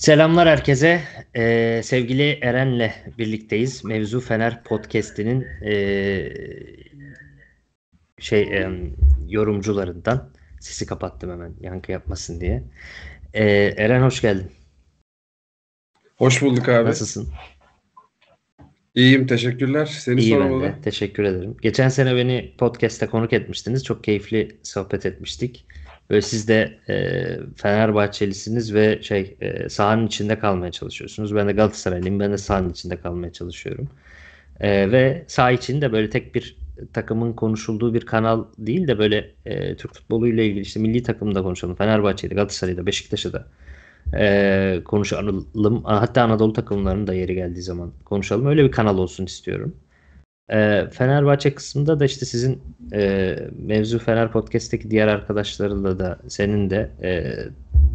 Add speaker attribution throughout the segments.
Speaker 1: Selamlar herkese. Ee, sevgili Eren'le birlikteyiz. Mevzu Fener Podcast'inin e, şey e, yorumcularından. Sesi kapattım hemen yankı yapmasın diye. Ee, Eren hoş geldin.
Speaker 2: Hoş bulduk abi.
Speaker 1: Nasılsın?
Speaker 2: İyiyim teşekkürler. Seni
Speaker 1: İyi
Speaker 2: sormalı.
Speaker 1: ben de. Teşekkür ederim. Geçen sene beni podcast'te konuk etmiştiniz. Çok keyifli sohbet etmiştik. Böyle siz de e, Fenerbahçelisiniz ve şey e, sahanın içinde kalmaya çalışıyorsunuz. Ben de Galatasaraylıyım. Ben de sahanın içinde kalmaya çalışıyorum. E, ve saha için böyle tek bir takımın konuşulduğu bir kanal değil de böyle e, Türk futboluyla ilgili işte milli takımda konuşalım. Fenerbahçe'de, Galatasaray'da, Beşiktaş'ta da e, konuşalım. Hatta Anadolu takımlarının da yeri geldiği zaman konuşalım. Öyle bir kanal olsun istiyorum. E, Fenerbahçe kısmında da işte sizin e, mevzu Fener Podcast'teki diğer arkadaşlarıyla da senin de e,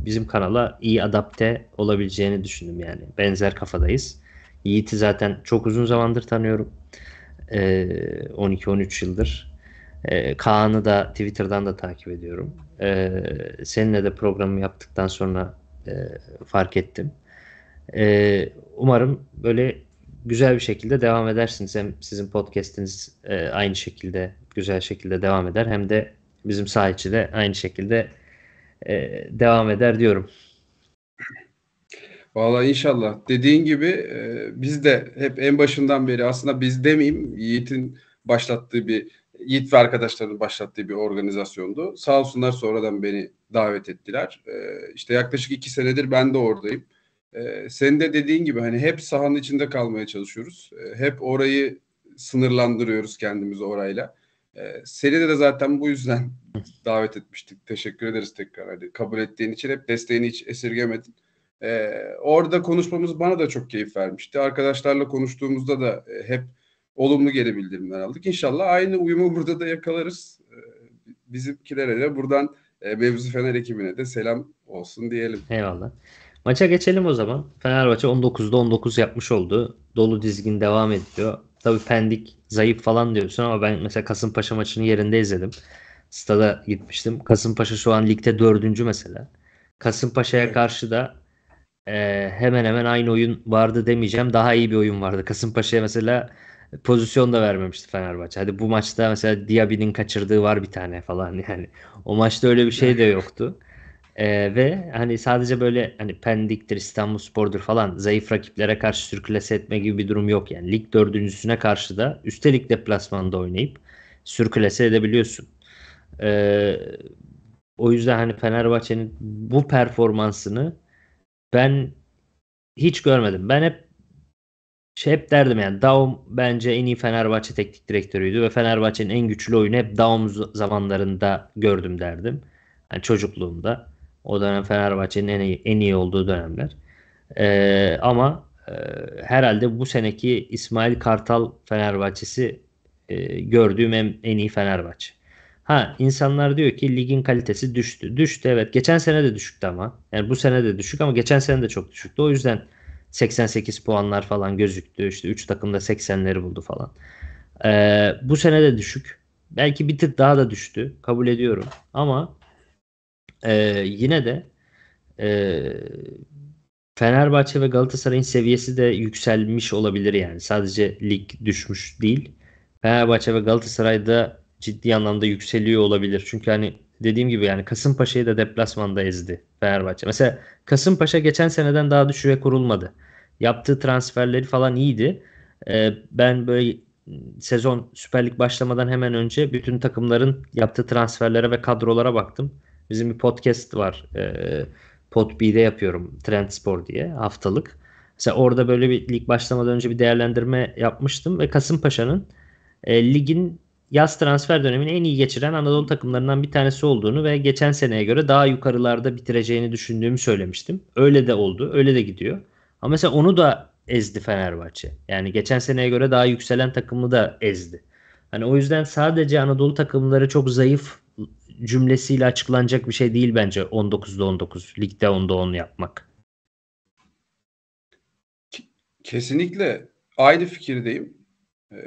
Speaker 1: bizim kanala iyi adapte olabileceğini düşündüm yani. Benzer kafadayız. Yiğit'i zaten çok uzun zamandır tanıyorum. E, 12-13 yıldır. E, Kaan'ı da Twitter'dan da takip ediyorum. E, seninle de programı yaptıktan sonra e, fark ettim. E, umarım böyle güzel bir şekilde devam edersiniz. Hem sizin podcast'iniz e, aynı şekilde güzel şekilde devam eder hem de bizim sahiçi de aynı şekilde e, devam eder diyorum.
Speaker 2: Vallahi inşallah. Dediğin gibi e, biz de hep en başından beri aslında biz demeyeyim Yiğit'in başlattığı bir Yiğit ve arkadaşlarının başlattığı bir organizasyondu. Sağ olsunlar sonradan beni davet ettiler. E, işte yaklaşık iki senedir ben de oradayım. E, senin de dediğin gibi hani hep sahanın içinde kalmaya çalışıyoruz. E, hep orayı sınırlandırıyoruz kendimizi orayla. E, seni de, de zaten bu yüzden davet etmiştik. Teşekkür ederiz tekrar. Hadi kabul ettiğin için hep desteğini hiç esirgemedin. E, orada konuşmamız bana da çok keyif vermişti. Arkadaşlarla konuştuğumuzda da e, hep olumlu geri bildirimler aldık. İnşallah aynı uyumu burada da yakalarız. E, bizimkilere de buradan e, Mevzu Fener ekibine de selam olsun diyelim.
Speaker 1: Eyvallah. Maça geçelim o zaman. Fenerbahçe 19'da 19 yapmış oldu. Dolu dizgin devam ediyor. Tabii Pendik zayıf falan diyorsun ama ben mesela Kasımpaşa maçını yerinde izledim. Stada gitmiştim. Kasımpaşa şu an ligde dördüncü mesela. Kasımpaşa'ya karşı da e, hemen hemen aynı oyun vardı demeyeceğim. Daha iyi bir oyun vardı. Kasımpaşa'ya mesela pozisyon da vermemişti Fenerbahçe. Hadi bu maçta mesela Diaby'nin kaçırdığı var bir tane falan yani. O maçta öyle bir şey de yoktu. Ee, ve hani sadece böyle hani Pendik'tir, İstanbulspor'dur falan zayıf rakiplere karşı sürklase etme gibi bir durum yok yani. Lig dördüncüsüne karşı da üstelik deplasmanda oynayıp sürklase edebiliyorsun. Ee, o yüzden hani Fenerbahçe'nin bu performansını ben hiç görmedim. Ben hep şey hep derdim yani Daum bence en iyi Fenerbahçe teknik direktörüydü ve Fenerbahçe'nin en güçlü oyunu hep Daum zamanlarında gördüm derdim. Yani çocukluğumda. O dönem Fenerbahçe'nin en iyi, en iyi olduğu dönemler. Ee, ama e, herhalde bu seneki İsmail Kartal Fenerbahçesi e, gördüğüm en, en iyi Fenerbahçe. Ha insanlar diyor ki ligin kalitesi düştü. Düştü evet. Geçen sene de düşüktü ama. Yani bu sene de düşük ama geçen sene de çok düşüktü. O yüzden 88 puanlar falan gözüktü. İşte 3 takım da 80'leri buldu falan. Ee, bu sene de düşük. Belki bir tık daha da düştü. Kabul ediyorum. Ama e, yine de e, Fenerbahçe ve Galatasaray'ın seviyesi de yükselmiş olabilir yani. Sadece lig düşmüş değil. Fenerbahçe ve Galatasaray'da ciddi anlamda yükseliyor olabilir. Çünkü hani dediğim gibi yani Kasımpaşa'yı da deplasmanda ezdi Fenerbahçe. Mesela Kasımpaşa geçen seneden daha düşüğe kurulmadı. Yaptığı transferleri falan iyiydi. Ee, ben böyle sezon Süper Lig başlamadan hemen önce bütün takımların yaptığı transferlere ve kadrolara baktım. Bizim bir podcast var. E, Podbe'de yapıyorum. Trend Spor diye haftalık. Mesela orada böyle bir lig başlamadan önce bir değerlendirme yapmıştım ve Kasımpaşa'nın e, ligin yaz transfer dönemini en iyi geçiren Anadolu takımlarından bir tanesi olduğunu ve geçen seneye göre daha yukarılarda bitireceğini düşündüğümü söylemiştim. Öyle de oldu. Öyle de gidiyor. Ama mesela onu da ezdi Fenerbahçe. Yani geçen seneye göre daha yükselen takımı da ezdi. Hani o yüzden sadece Anadolu takımları çok zayıf cümlesiyle açıklanacak bir şey değil bence 19'da 19 ligde 10'da 10 yapmak.
Speaker 2: Kesinlikle aynı fikirdeyim. Ee,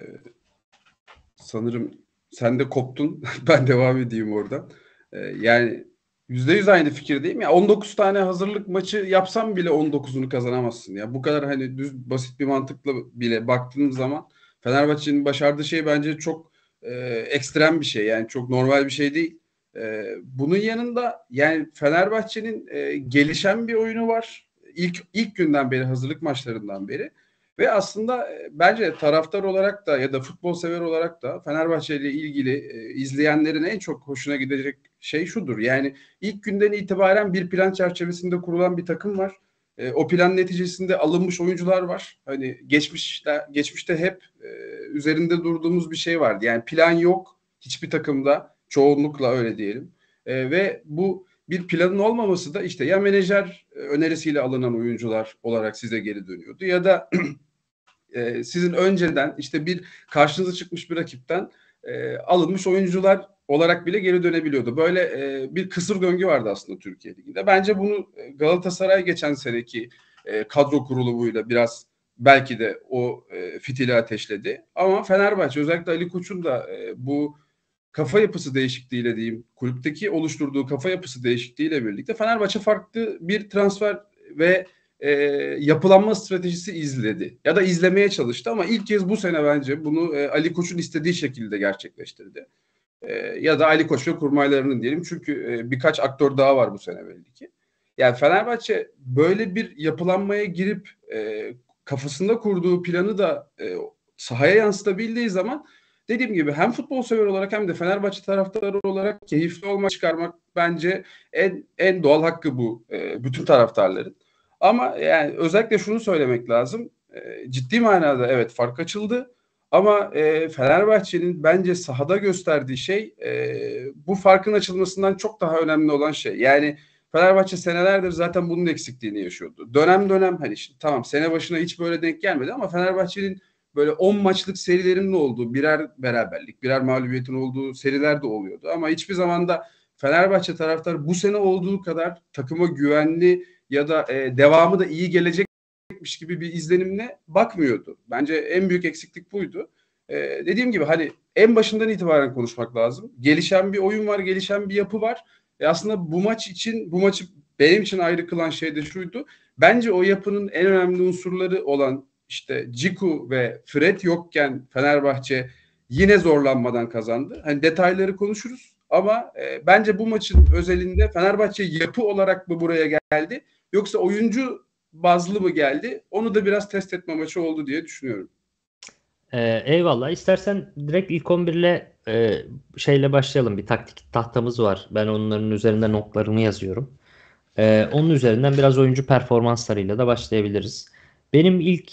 Speaker 2: sanırım sen de koptun. ben devam edeyim oradan. Ee, yani %100 aynı fikirdeyim. Ya 19 tane hazırlık maçı yapsam bile 19'unu kazanamazsın. Ya bu kadar hani düz basit bir mantıkla bile baktığım zaman Fenerbahçe'nin başardığı şey bence çok e, ekstrem bir şey. Yani çok normal bir şey değil. E, bunun yanında yani Fenerbahçe'nin e, gelişen bir oyunu var. İlk ilk günden beri hazırlık maçlarından beri. Ve aslında e, bence taraftar olarak da ya da futbol sever olarak da Fenerbahçe ile ilgili e, izleyenlerin en çok hoşuna gidecek şey şudur. Yani ilk günden itibaren bir plan çerçevesinde kurulan bir takım var. E, o plan neticesinde alınmış oyuncular var. Hani geçmişte geçmişte hep e, üzerinde durduğumuz bir şey vardı. Yani plan yok hiçbir takımda. Çoğunlukla öyle diyelim. E, ve bu bir planın olmaması da işte ya menajer e, önerisiyle alınan oyuncular olarak size geri dönüyordu ya da e, sizin önceden işte bir karşınıza çıkmış bir rakipten e, alınmış oyuncular olarak bile geri dönebiliyordu. Böyle e, bir kısır döngü vardı aslında Türkiye Ligi'nde. Bence bunu e, Galatasaray geçen seneki e, kadro kurulumuyla biraz belki de o e, fitili ateşledi. Ama Fenerbahçe özellikle Ali Koç'un da e, bu kafa yapısı değişikliğiyle diyeyim kulüpteki oluşturduğu kafa yapısı değişikliğiyle birlikte Fenerbahçe farklı bir transfer ve e, yapılanma stratejisi izledi ya da izlemeye çalıştı ama ilk kez bu sene bence bunu e, Ali Koç'un istediği şekilde gerçekleştirdi. E, ya da Ali Koç ve kurmaylarının diyelim çünkü e, birkaç aktör daha var bu sene belli ki. Yani Fenerbahçe böyle bir yapılanmaya girip e, kafasında kurduğu planı da e, sahaya yansıtabildiği zaman dediğim gibi hem futbol sever olarak hem de Fenerbahçe taraftarı olarak keyifli olmak çıkarmak bence en en doğal hakkı bu e, bütün taraftarların. Ama yani özellikle şunu söylemek lazım. E, ciddi manada evet fark açıldı. Ama e, Fenerbahçe'nin bence sahada gösterdiği şey e, bu farkın açılmasından çok daha önemli olan şey. Yani Fenerbahçe senelerdir zaten bunun eksikliğini yaşıyordu. Dönem dönem hani şimdi, tamam sene başına hiç böyle denk gelmedi ama Fenerbahçe'nin böyle 10 maçlık serilerinin olduğu birer beraberlik, birer mağlubiyetin olduğu seriler de oluyordu. Ama hiçbir zaman da Fenerbahçe taraftar bu sene olduğu kadar takıma güvenli ya da e, devamı da iyi gelecekmiş gibi bir izlenimle bakmıyordu. Bence en büyük eksiklik buydu. E, dediğim gibi hani en başından itibaren konuşmak lazım. Gelişen bir oyun var, gelişen bir yapı var. E aslında bu maç için, bu maçı benim için ayrı kılan şey de şuydu. Bence o yapının en önemli unsurları olan işte Ciku ve Fred yokken Fenerbahçe yine zorlanmadan kazandı. Hani detayları konuşuruz ama e, bence bu maçın özelinde Fenerbahçe yapı olarak mı buraya geldi yoksa oyuncu bazlı mı geldi? Onu da biraz test etme maçı oldu diye düşünüyorum.
Speaker 1: Ee, eyvallah. İstersen direkt ilk 11 ile e, şeyle başlayalım. Bir taktik tahtamız var. Ben onların üzerinde notlarımı yazıyorum. Ee, onun üzerinden biraz oyuncu performanslarıyla da başlayabiliriz. Benim ilk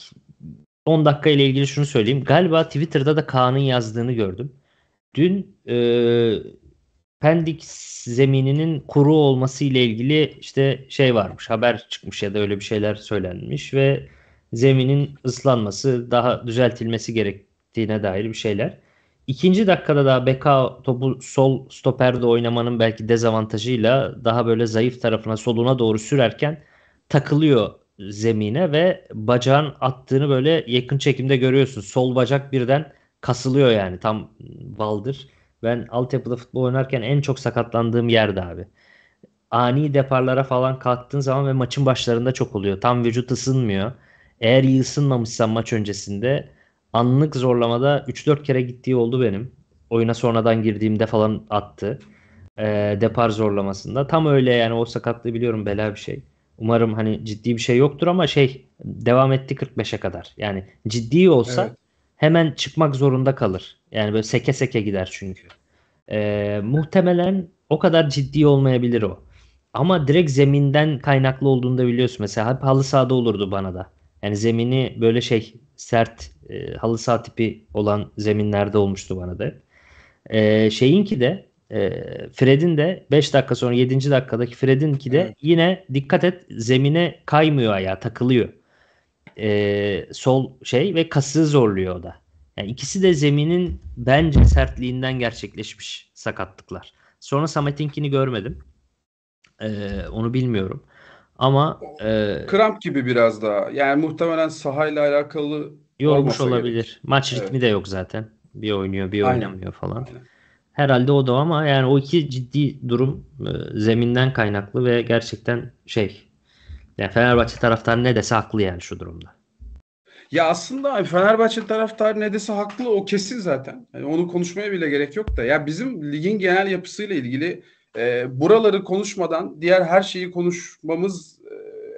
Speaker 1: 10 dakika ile ilgili şunu söyleyeyim. Galiba Twitter'da da Kaan'ın yazdığını gördüm. Dün e, Pendik zemininin kuru olması ile ilgili işte şey varmış. Haber çıkmış ya da öyle bir şeyler söylenmiş ve zeminin ıslanması, daha düzeltilmesi gerektiğine dair bir şeyler. İkinci dakikada da Beka topu sol stoperde oynamanın belki dezavantajıyla daha böyle zayıf tarafına soluna doğru sürerken takılıyor zemine ve bacağın attığını böyle yakın çekimde görüyorsun. Sol bacak birden kasılıyor yani tam baldır. Ben altyapıda futbol oynarken en çok sakatlandığım yerde abi. Ani deparlara falan kalktığın zaman ve maçın başlarında çok oluyor. Tam vücut ısınmıyor. Eğer iyi ısınmamışsan maç öncesinde anlık zorlamada 3-4 kere gittiği oldu benim. Oyuna sonradan girdiğimde falan attı. E, depar zorlamasında. Tam öyle yani o sakatlığı biliyorum bela bir şey. Umarım hani ciddi bir şey yoktur ama şey devam etti 45'e kadar. Yani ciddi olsa evet. hemen çıkmak zorunda kalır. Yani böyle seke seke gider çünkü. E, muhtemelen o kadar ciddi olmayabilir o. Ama direkt zeminden kaynaklı olduğunu da biliyorsun. Mesela hep halı sahada olurdu bana da. Yani zemini böyle şey sert e, halı saha tipi olan zeminlerde olmuştu bana da. E, şeyinki de e, Fred'in de 5 dakika sonra 7. dakikadaki Fred'inki de evet. yine dikkat et zemine kaymıyor ayağı takılıyor. E, sol şey ve kası zorluyor o da. Yani ikisi de zeminin bence sertliğinden gerçekleşmiş sakatlıklar. Sonra Samet'inkini görmedim. Ee, onu bilmiyorum. Ama e,
Speaker 2: kramp gibi biraz daha. Yani muhtemelen sahayla alakalı
Speaker 1: yormuş olabilir. Gerek. Maç ritmi evet. de yok zaten. Bir oynuyor, bir Aynen. oynamıyor falan. Aynen. Herhalde o da ama yani o iki ciddi durum e, zeminden kaynaklı ve gerçekten şey yani Fenerbahçe taraftarı ne dese haklı yani şu durumda.
Speaker 2: Ya aslında Fenerbahçe taraftarı ne dese haklı o kesin zaten. Yani onu konuşmaya bile gerek yok da. Ya bizim ligin genel yapısıyla ilgili e, buraları konuşmadan diğer her şeyi konuşmamız e,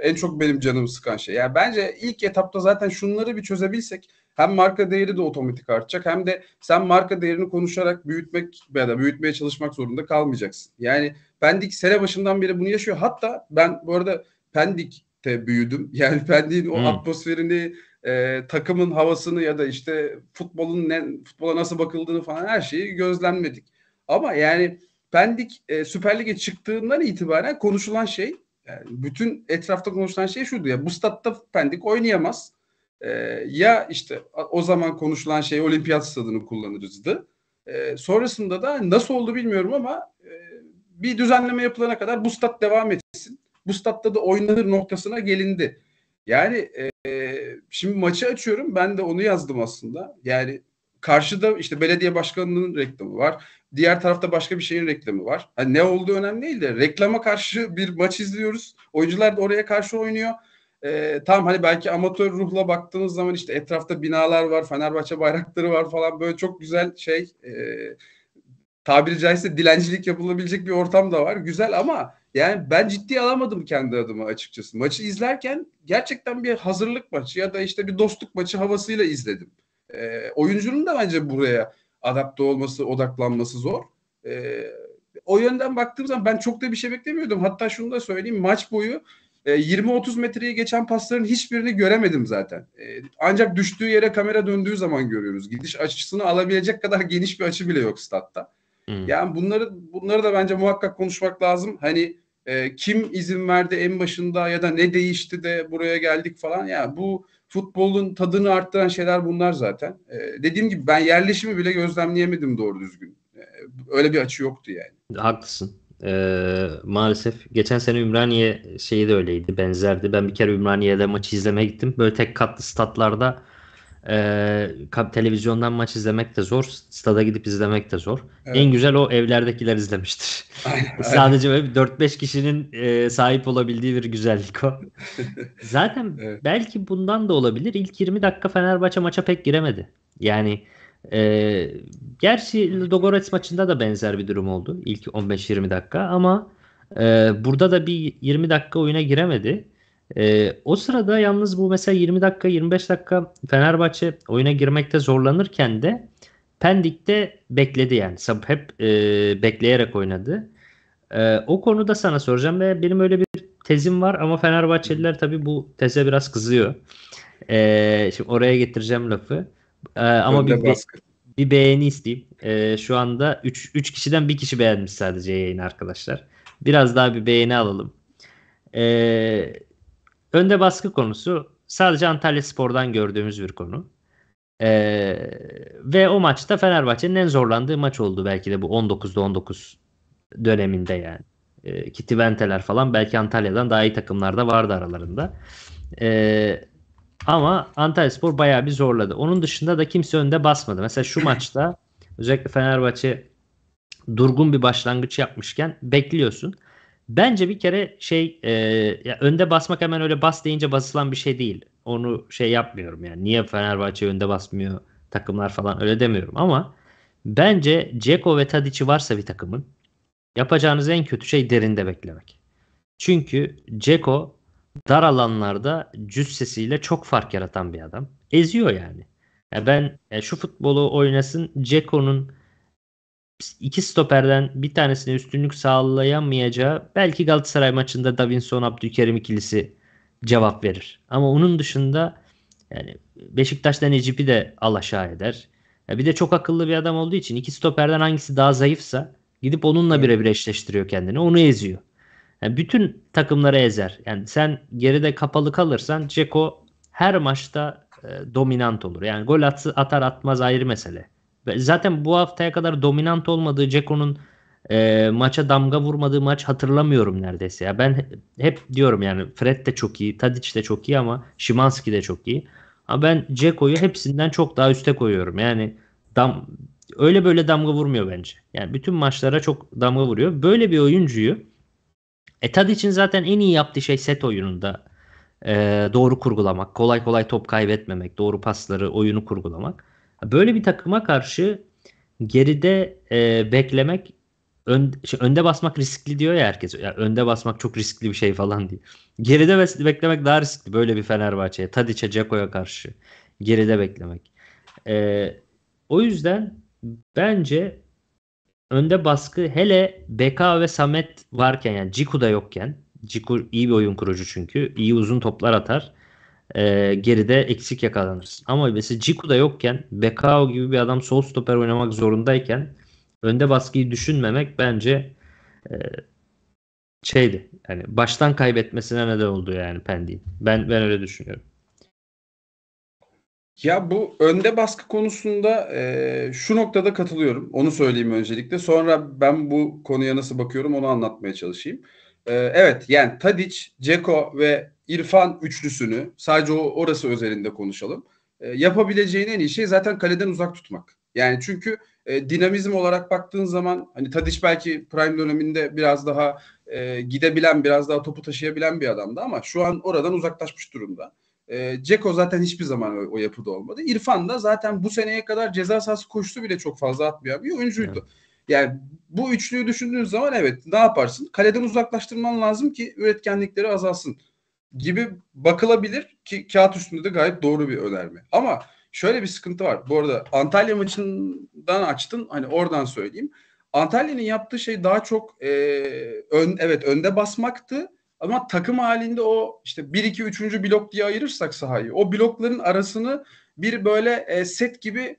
Speaker 2: en çok benim canımı sıkan şey. Yani bence ilk etapta zaten şunları bir çözebilsek hem marka değeri de otomatik artacak hem de sen marka değerini konuşarak büyütmek ya da büyütmeye çalışmak zorunda kalmayacaksın. Yani Pendik sene başından beri bunu yaşıyor. Hatta ben bu arada Pendik'te büyüdüm. Yani Pendik'in o hmm. atmosferini, e, takımın havasını ya da işte futbolun ne, futbola nasıl bakıldığını falan her şeyi gözlemledik. Ama yani Pendik e, Süper Lig'e çıktığından itibaren konuşulan şey yani bütün etrafta konuşulan şey şuydu ya bu statta Pendik oynayamaz. E, ya işte o zaman konuşulan şey olimpiyat stadını kullanırızdı. E, sonrasında da nasıl oldu bilmiyorum ama e, bir düzenleme yapılana kadar bu stat devam etsin. Bu statta da oynanır noktasına gelindi. Yani e, şimdi maçı açıyorum ben de onu yazdım aslında. Yani karşıda işte belediye başkanının reklamı var. Diğer tarafta başka bir şeyin reklamı var. Hani ne olduğu önemli değil de reklama karşı bir maç izliyoruz. Oyuncular da oraya karşı oynuyor. Ee, tam hani belki amatör ruhla baktığınız zaman işte etrafta binalar var, Fenerbahçe bayrakları var falan böyle çok güzel şey e, tabiri caizse dilencilik yapılabilecek bir ortam da var. Güzel ama yani ben ciddi alamadım kendi adıma açıkçası. Maçı izlerken gerçekten bir hazırlık maçı ya da işte bir dostluk maçı havasıyla izledim. E, oyuncunun da bence buraya adapte olması, odaklanması zor. E, o yönden baktığım zaman ben çok da bir şey beklemiyordum. Hatta şunu da söyleyeyim maç boyu 20-30 e, metreye geçen pasların hiçbirini göremedim zaten. E, ancak düştüğü yere kamera döndüğü zaman görüyoruz. Gidiş açısını alabilecek kadar geniş bir açı bile yok statta. Hmm. Yani bunları bunları da bence muhakkak konuşmak lazım. Hani e, kim izin verdi en başında ya da ne değişti de buraya geldik falan. Ya yani bu futbolun tadını arttıran şeyler bunlar zaten. E, dediğim gibi ben yerleşimi bile gözlemleyemedim doğru düzgün. E, öyle bir açı yoktu yani.
Speaker 1: Haklısın. Ee, maalesef geçen sene Ümraniye şeyi de öyleydi benzerdi. Ben bir kere Ümraniye'de maçı izlemeye gittim. Böyle tek katlı statlarda e, televizyondan maç izlemek de zor. Stada gidip izlemek de zor. Evet. En güzel o evlerdekiler izlemiştir. Aynen, Sadece böyle 4-5 kişinin e, sahip olabildiği bir güzellik o. Zaten evet. belki bundan da olabilir. İlk 20 dakika Fenerbahçe maça pek giremedi. Yani e, gerçi Dogorets maçında da benzer bir durum oldu. İlk 15-20 dakika ama e, burada da bir 20 dakika oyuna giremedi. E, o sırada yalnız bu mesela 20 dakika 25 dakika Fenerbahçe oyuna girmekte zorlanırken de Pendik'te bekledi yani. Hep e, bekleyerek oynadı. E, o konuda sana soracağım ve benim öyle bir tezim var ama Fenerbahçeliler tabii bu teze biraz kızıyor. E, şimdi oraya getireceğim lafı. E, ama bir, be, bir beğeni isteyeyim. E, şu anda 3 3 kişiden bir kişi beğenmiş sadece yayın arkadaşlar. Biraz daha bir beğeni alalım. E, önde baskı konusu sadece Antalya Spor'dan gördüğümüz bir konu. Ee, ve o maçta Fenerbahçe'nin en zorlandığı maç oldu belki de bu 19'da 19 döneminde yani. Ee, Kitiventeler falan belki Antalya'dan daha iyi takımlar da vardı aralarında. Ee, ama Antalya Spor bayağı bir zorladı. Onun dışında da kimse önde basmadı. Mesela şu maçta özellikle Fenerbahçe durgun bir başlangıç yapmışken bekliyorsun. Bence bir kere şey e, ya önde basmak hemen öyle bas deyince basılan bir şey değil. Onu şey yapmıyorum yani. Niye Fenerbahçe önde basmıyor takımlar falan öyle demiyorum ama bence Ceko ve Tadic'i varsa bir takımın yapacağınız en kötü şey derinde beklemek. Çünkü Ceko dar alanlarda cüssesiyle çok fark yaratan bir adam. Eziyor yani. Ya ben ya şu futbolu oynasın Ceko'nun iki stoperden bir tanesine üstünlük sağlayamayacağı belki Galatasaray maçında Davinson Abdülkerim ikilisi cevap verir. Ama onun dışında yani Beşiktaş'ta Necip'i de alaşağı eder. Ya bir de çok akıllı bir adam olduğu için iki stoperden hangisi daha zayıfsa gidip onunla birebir eşleştiriyor kendini. Onu eziyor. Yani bütün takımları ezer. Yani sen geride kapalı kalırsan Ceko her maçta e, dominant olur. Yani gol atsı, atar atmaz ayrı mesele. Zaten bu haftaya kadar dominant olmadığı Ceko'nun e, maça damga vurmadığı maç hatırlamıyorum neredeyse. Ya ben hep diyorum yani Fred de çok iyi, Tadic de çok iyi ama Şimanski de çok iyi. Ama ben Ceko'yu hepsinden çok daha üste koyuyorum. Yani dam öyle böyle damga vurmuyor bence. Yani bütün maçlara çok damga vuruyor. Böyle bir oyuncuyu e için zaten en iyi yaptığı şey set oyununda e, doğru kurgulamak, kolay kolay top kaybetmemek, doğru pasları, oyunu kurgulamak. Böyle bir takıma karşı geride e, beklemek ön, şey, önde basmak riskli diyor ya herkes. Ya önde basmak çok riskli bir şey falan diye. Geride beklemek daha riskli böyle bir Fenerbahçe'ye. Tadiç'e, Ceko'ya karşı geride beklemek. E, o yüzden bence önde baskı hele BK ve Samet varken yani Ciku da yokken Ciku iyi bir oyun kurucu çünkü. iyi uzun toplar atar. E, geride eksik yakalanırsın. Ama mesela Ciku da yokken Bekao gibi bir adam sol stoper oynamak zorundayken önde baskıyı düşünmemek bence e, şeydi. Yani baştan kaybetmesine neden oldu yani Pendik'in. Ben ben öyle düşünüyorum.
Speaker 2: Ya bu önde baskı konusunda e, şu noktada katılıyorum. Onu söyleyeyim öncelikle. Sonra ben bu konuya nasıl bakıyorum onu anlatmaya çalışayım. E, evet yani Tadic, Ceko ve İrfan üçlüsünü sadece o orası özelinde konuşalım. E, yapabileceğin en iyi şey zaten kaleden uzak tutmak. Yani çünkü e, dinamizm olarak baktığın zaman hani Tadic belki prime döneminde biraz daha e, gidebilen, biraz daha topu taşıyabilen bir adamdı ama şu an oradan uzaklaşmış durumda. E, Ceko zaten hiçbir zaman o, o yapıda olmadı. İrfan da zaten bu seneye kadar ceza sahası koşusu bile çok fazla atmayan bir oyuncuydu. Evet. Yani bu üçlüyü düşündüğün zaman evet ne yaparsın? Kaleden uzaklaştırman lazım ki üretkenlikleri azalsın gibi bakılabilir ki kağıt üstünde de gayet doğru bir önerme. Ama şöyle bir sıkıntı var. Bu arada Antalya maçından açtın hani oradan söyleyeyim. Antalya'nın yaptığı şey daha çok e, ön, evet önde basmaktı ama takım halinde o işte 1 2 3. blok diye ayırırsak sahayı o blokların arasını bir böyle e, set gibi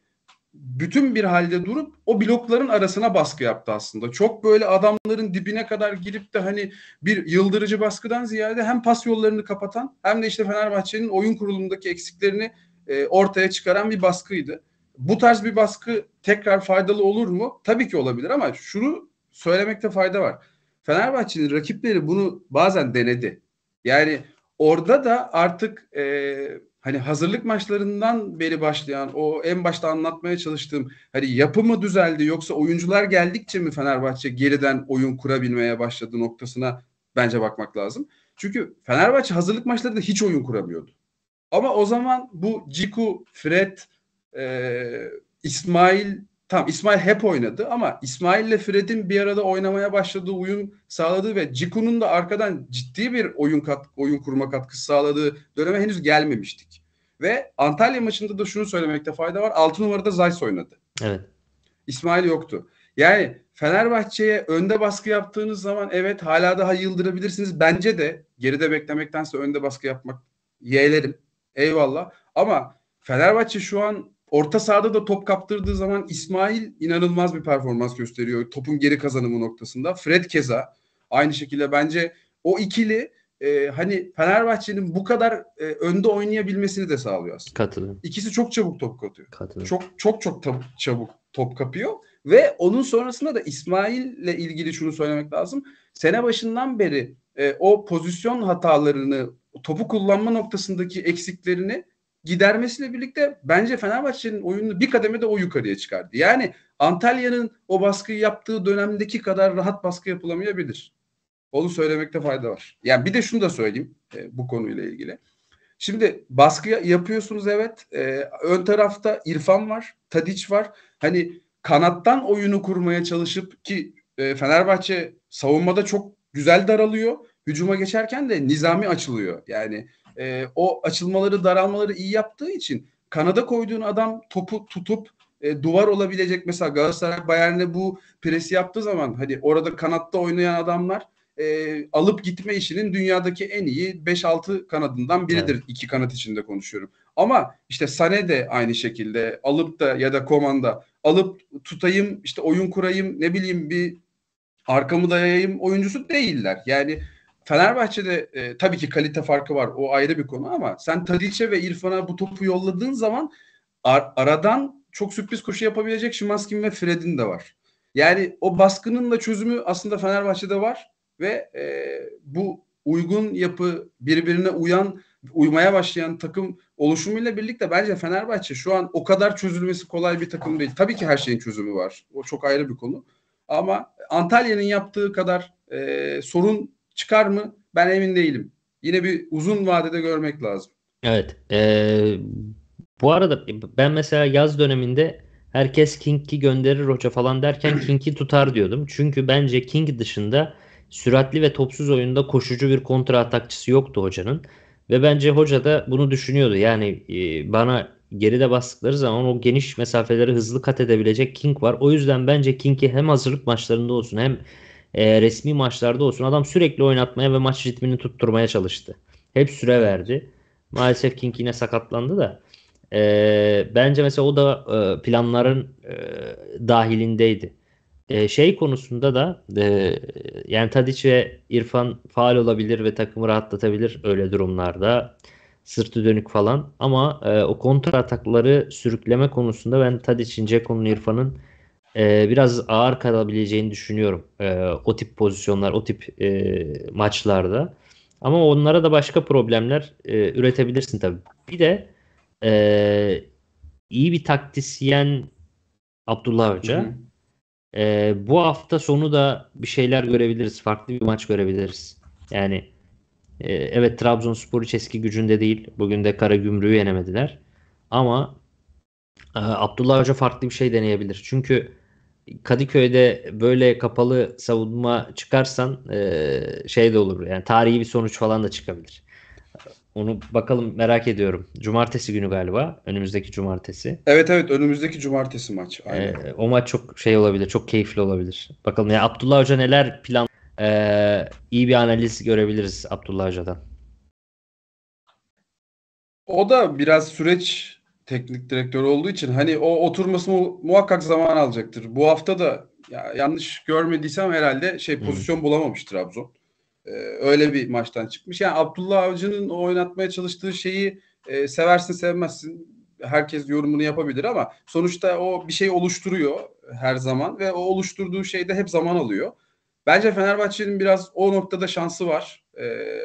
Speaker 2: bütün bir halde durup o blokların arasına baskı yaptı aslında. Çok böyle adamların dibine kadar girip de hani bir yıldırıcı baskıdan ziyade hem pas yollarını kapatan hem de işte Fenerbahçe'nin oyun kurulumundaki eksiklerini e, ortaya çıkaran bir baskıydı. Bu tarz bir baskı tekrar faydalı olur mu? Tabii ki olabilir ama şunu söylemekte fayda var. Fenerbahçe'nin rakipleri bunu bazen denedi. Yani orada da artık e, hani hazırlık maçlarından beri başlayan o en başta anlatmaya çalıştığım hani yapı mı düzeldi yoksa oyuncular geldikçe mi Fenerbahçe geriden oyun kurabilmeye başladı noktasına bence bakmak lazım. Çünkü Fenerbahçe hazırlık maçlarında hiç oyun kuramıyordu. Ama o zaman bu Ciku, Fred, e, İsmail tam İsmail hep oynadı ama İsmail ile Fred'in bir arada oynamaya başladığı uyum sağladığı ve Ciku'nun da arkadan ciddi bir oyun kat, oyun kurma katkısı sağladığı döneme henüz gelmemiştik. Ve Antalya maçında da şunu söylemekte fayda var. 6 numarada Zayt oynadı.
Speaker 1: Evet.
Speaker 2: İsmail yoktu. Yani Fenerbahçe'ye önde baskı yaptığınız zaman evet hala daha yıldırabilirsiniz. Bence de geride beklemektense önde baskı yapmak yeğlerim. Eyvallah. Ama Fenerbahçe şu an orta sahada da top kaptırdığı zaman İsmail inanılmaz bir performans gösteriyor. Topun geri kazanımı noktasında. Fred keza aynı şekilde bence o ikili e, hani Fenerbahçe'nin bu kadar e, önde oynayabilmesini de sağlıyor aslında.
Speaker 1: Katılıyorum.
Speaker 2: İkisi çok çabuk top kapıyor.
Speaker 1: Katılıyorum.
Speaker 2: Çok çok çok tab- çabuk top kapıyor ve onun sonrasında da İsmail ile ilgili şunu söylemek lazım. Sene başından beri e, o pozisyon hatalarını, topu kullanma noktasındaki eksiklerini gidermesiyle birlikte bence Fenerbahçe'nin oyununu bir kademe de o yukarıya çıkardı. Yani Antalya'nın o baskıyı yaptığı dönemdeki kadar rahat baskı yapılamayabilir. Onu söylemekte fayda var. Yani bir de şunu da söyleyeyim e, bu konuyla ilgili. Şimdi baskı yapıyorsunuz evet. E, ön tarafta İrfan var, Tadiç var. Hani kanattan oyunu kurmaya çalışıp ki e, Fenerbahçe savunmada çok güzel daralıyor. Hücuma geçerken de nizami açılıyor. Yani e, o açılmaları daralmaları iyi yaptığı için kanada koyduğun adam topu tutup e, duvar olabilecek mesela Galatasaray Bayern'e bu presi yaptığı zaman hadi orada kanatta oynayan adamlar e, alıp gitme işinin dünyadaki en iyi 5-6 kanadından biridir. Evet. İki kanat içinde konuşuyorum. Ama işte Sane de aynı şekilde alıp da ya da komanda alıp tutayım işte oyun kurayım ne bileyim bir arkamı dayayayım oyuncusu değiller. Yani Fenerbahçe'de e, tabii ki kalite farkı var. O ayrı bir konu ama sen Tadiç'e ve İrfan'a bu topu yolladığın zaman ar- aradan çok sürpriz koşu yapabilecek Şimanskin ve Fred'in de var. Yani o baskının da çözümü aslında Fenerbahçe'de var ve e, bu uygun yapı birbirine uyan uymaya başlayan takım oluşumuyla birlikte bence Fenerbahçe şu an o kadar çözülmesi kolay bir takım değil. Tabii ki her şeyin çözümü var. O çok ayrı bir konu. Ama Antalya'nın yaptığı kadar e, sorun çıkar mı? Ben emin değilim. Yine bir uzun vadede görmek lazım.
Speaker 1: Evet. E, bu arada ben mesela yaz döneminde herkes King'i gönderir hoca falan derken King'i tutar diyordum. Çünkü bence King dışında süratli ve topsuz oyunda koşucu bir kontra atakçısı yoktu hocanın. Ve bence hoca da bunu düşünüyordu. Yani e, bana geride bastıkları zaman o geniş mesafeleri hızlı kat edebilecek King var. O yüzden bence King'i hem hazırlık maçlarında olsun hem e, resmi maçlarda olsun adam sürekli oynatmaya ve maç ritmini tutturmaya çalıştı. Hep süre verdi. Maalesef King yine sakatlandı da. E, bence mesela o da e, planların e, dahilindeydi. E, şey konusunda da e, yani Tadic ve İrfan faal olabilir ve takımı rahatlatabilir öyle durumlarda. Sırtı dönük falan ama e, o kontra atakları sürükleme konusunda ben Tadic'in, Ceko'nun, İrfan'ın e, biraz ağır kalabileceğini düşünüyorum. E, o tip pozisyonlar, o tip e, maçlarda. Ama onlara da başka problemler e, üretebilirsin tabii. Bir de e, iyi bir taktisyen Abdullah Hoca. Hı hı. E, bu hafta sonu da bir şeyler görebiliriz. Farklı bir maç görebiliriz. Yani e, evet Trabzonspor hiç eski gücünde değil. Bugün de Karagümrük'ü yenemediler. Ama e, Abdullah Hoca farklı bir şey deneyebilir. Çünkü Kadıköy'de böyle kapalı savunma çıkarsan e, şey de olur. Yani tarihi bir sonuç falan da çıkabilir. Onu bakalım merak ediyorum. Cumartesi günü galiba. Önümüzdeki cumartesi.
Speaker 2: Evet evet önümüzdeki cumartesi maç.
Speaker 1: Aynen. Ee, o maç çok şey olabilir. Çok keyifli olabilir. Bakalım ya Abdullah Hoca neler plan ee, iyi bir analiz görebiliriz Abdullah Hoca'dan.
Speaker 2: O da biraz süreç teknik direktör olduğu için hani o oturması mu, muhakkak zaman alacaktır. Bu hafta da ya, yanlış görmediysem herhalde şey pozisyon hmm. bulamamış Trabzon. Ee, öyle bir maçtan çıkmış. Yani Abdullah Avcı'nın oynatmaya çalıştığı şeyi e, seversin sevmezsin herkes yorumunu yapabilir ama sonuçta o bir şey oluşturuyor her zaman ve o oluşturduğu şey de hep zaman alıyor. Bence Fenerbahçe'nin biraz o noktada şansı var. Ee,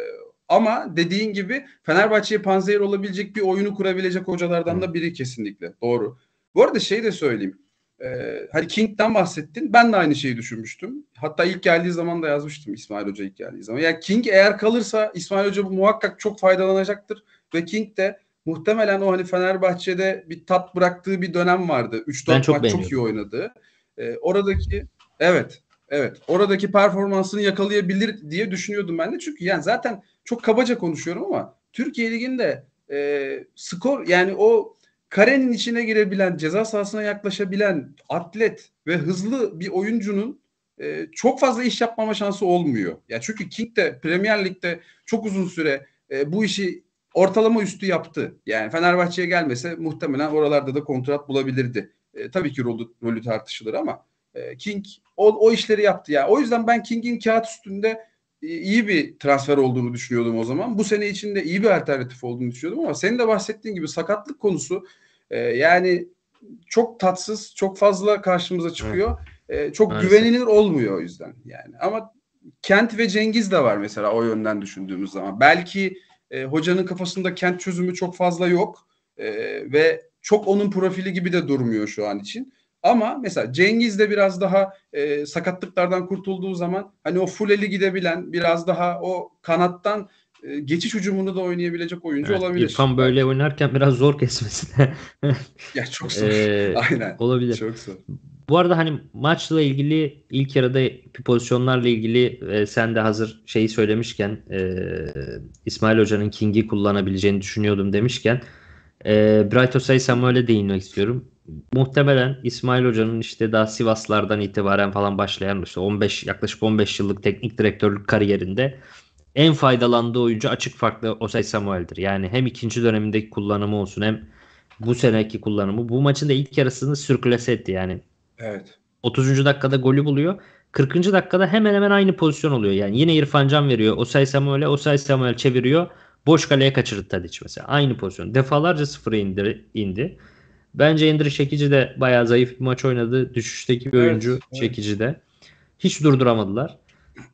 Speaker 2: ama dediğin gibi Fenerbahçe'ye panzehir olabilecek bir oyunu kurabilecek hocalardan da biri kesinlikle. Doğru. Bu arada şey de söyleyeyim. Ee, hani King'den bahsettin. Ben de aynı şeyi düşünmüştüm. Hatta ilk geldiği zaman da yazmıştım İsmail Hoca ilk geldiği zaman. Yani King eğer kalırsa İsmail Hoca bu muhakkak çok faydalanacaktır. Ve King de muhtemelen o hani Fenerbahçe'de bir tat bıraktığı bir dönem vardı. 3-4 maç çok iyi oynadı. Ee, oradaki evet evet oradaki performansını yakalayabilir diye düşünüyordum ben de. Çünkü yani zaten çok kabaca konuşuyorum ama Türkiye Ligi'nde e, skor yani o karenin içine girebilen, ceza sahasına yaklaşabilen atlet ve hızlı bir oyuncunun e, çok fazla iş yapmama şansı olmuyor. Ya çünkü King de Premier Lig'de çok uzun süre e, bu işi ortalama üstü yaptı. Yani Fenerbahçe'ye gelmese muhtemelen oralarda da kontrat bulabilirdi. E, tabii ki rolü, rolü tartışılır ama e, King o, o işleri yaptı ya. O yüzden ben King'in kağıt üstünde iyi bir transfer olduğunu düşünüyordum o zaman. Bu sene içinde iyi bir alternatif olduğunu düşünüyordum ama senin de bahsettiğin gibi sakatlık konusu e, yani çok tatsız, çok fazla karşımıza çıkıyor. E, çok Maalesef. güvenilir olmuyor o yüzden yani. Ama Kent ve Cengiz de var mesela o yönden düşündüğümüz zaman. Belki e, hocanın kafasında Kent çözümü çok fazla yok e, ve çok onun profili gibi de durmuyor şu an için. Ama mesela Cengiz de biraz daha e, sakatlıklardan kurtulduğu zaman hani o full eli gidebilen biraz daha o kanattan e, geçiş hücumunu da oynayabilecek oyuncu evet, olabilir.
Speaker 1: İrfan böyle oynarken biraz zor kesmesi de.
Speaker 2: ya çok zor. Ee, Aynen.
Speaker 1: Olabilir. Çok zor. Bu arada hani maçla ilgili ilk yarıda pozisyonlarla ilgili e, sen de hazır şeyi söylemişken e, İsmail Hoca'nın King'i kullanabileceğini düşünüyordum demişken e, Bright Osay Samuel'e değinmek istiyorum muhtemelen İsmail Hoca'nın işte daha Sivaslardan itibaren falan başlayan işte 15 yaklaşık 15 yıllık teknik direktörlük kariyerinde en faydalandığı oyuncu açık farklı Osay Samuel'dir. Yani hem ikinci dönemindeki kullanımı olsun hem bu seneki kullanımı. Bu maçın da ilk yarısını sürklese etti yani.
Speaker 2: Evet.
Speaker 1: 30. dakikada golü buluyor. 40. dakikada hemen hemen aynı pozisyon oluyor. Yani yine İrfan Can veriyor. Osay Samuel'e Osay Samuel çeviriyor. Boş kaleye kaçırdı Tadic mesela. Aynı pozisyon. Defalarca sıfıra indi. indi. Bence Ender Çekici de bayağı zayıf bir maç oynadı. Düşüşteki bir oyuncu evet, evet. Çekici de. Hiç durduramadılar.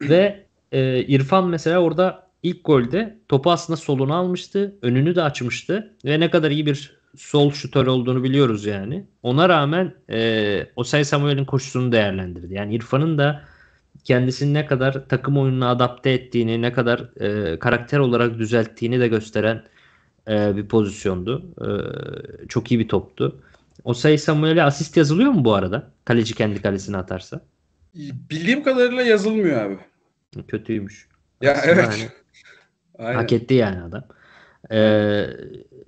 Speaker 1: Ve e, İrfan mesela orada ilk golde topu aslında soluna almıştı. Önünü de açmıştı. Ve ne kadar iyi bir sol şutör olduğunu biliyoruz yani. Ona rağmen e, Osay Samuel'in koşusunu değerlendirdi. Yani İrfan'ın da kendisini ne kadar takım oyununa adapte ettiğini, ne kadar e, karakter olarak düzelttiğini de gösteren e, bir pozisyondu. E, çok iyi bir toptu. Osay Samuel'e asist yazılıyor mu bu arada? Kaleci kendi kalesine atarsa.
Speaker 2: Bildiğim kadarıyla yazılmıyor abi.
Speaker 1: Kötüymüş.
Speaker 2: Ya
Speaker 1: Aslında
Speaker 2: evet.
Speaker 1: hani
Speaker 2: Aynen.
Speaker 1: hak etti yani adam. Ee,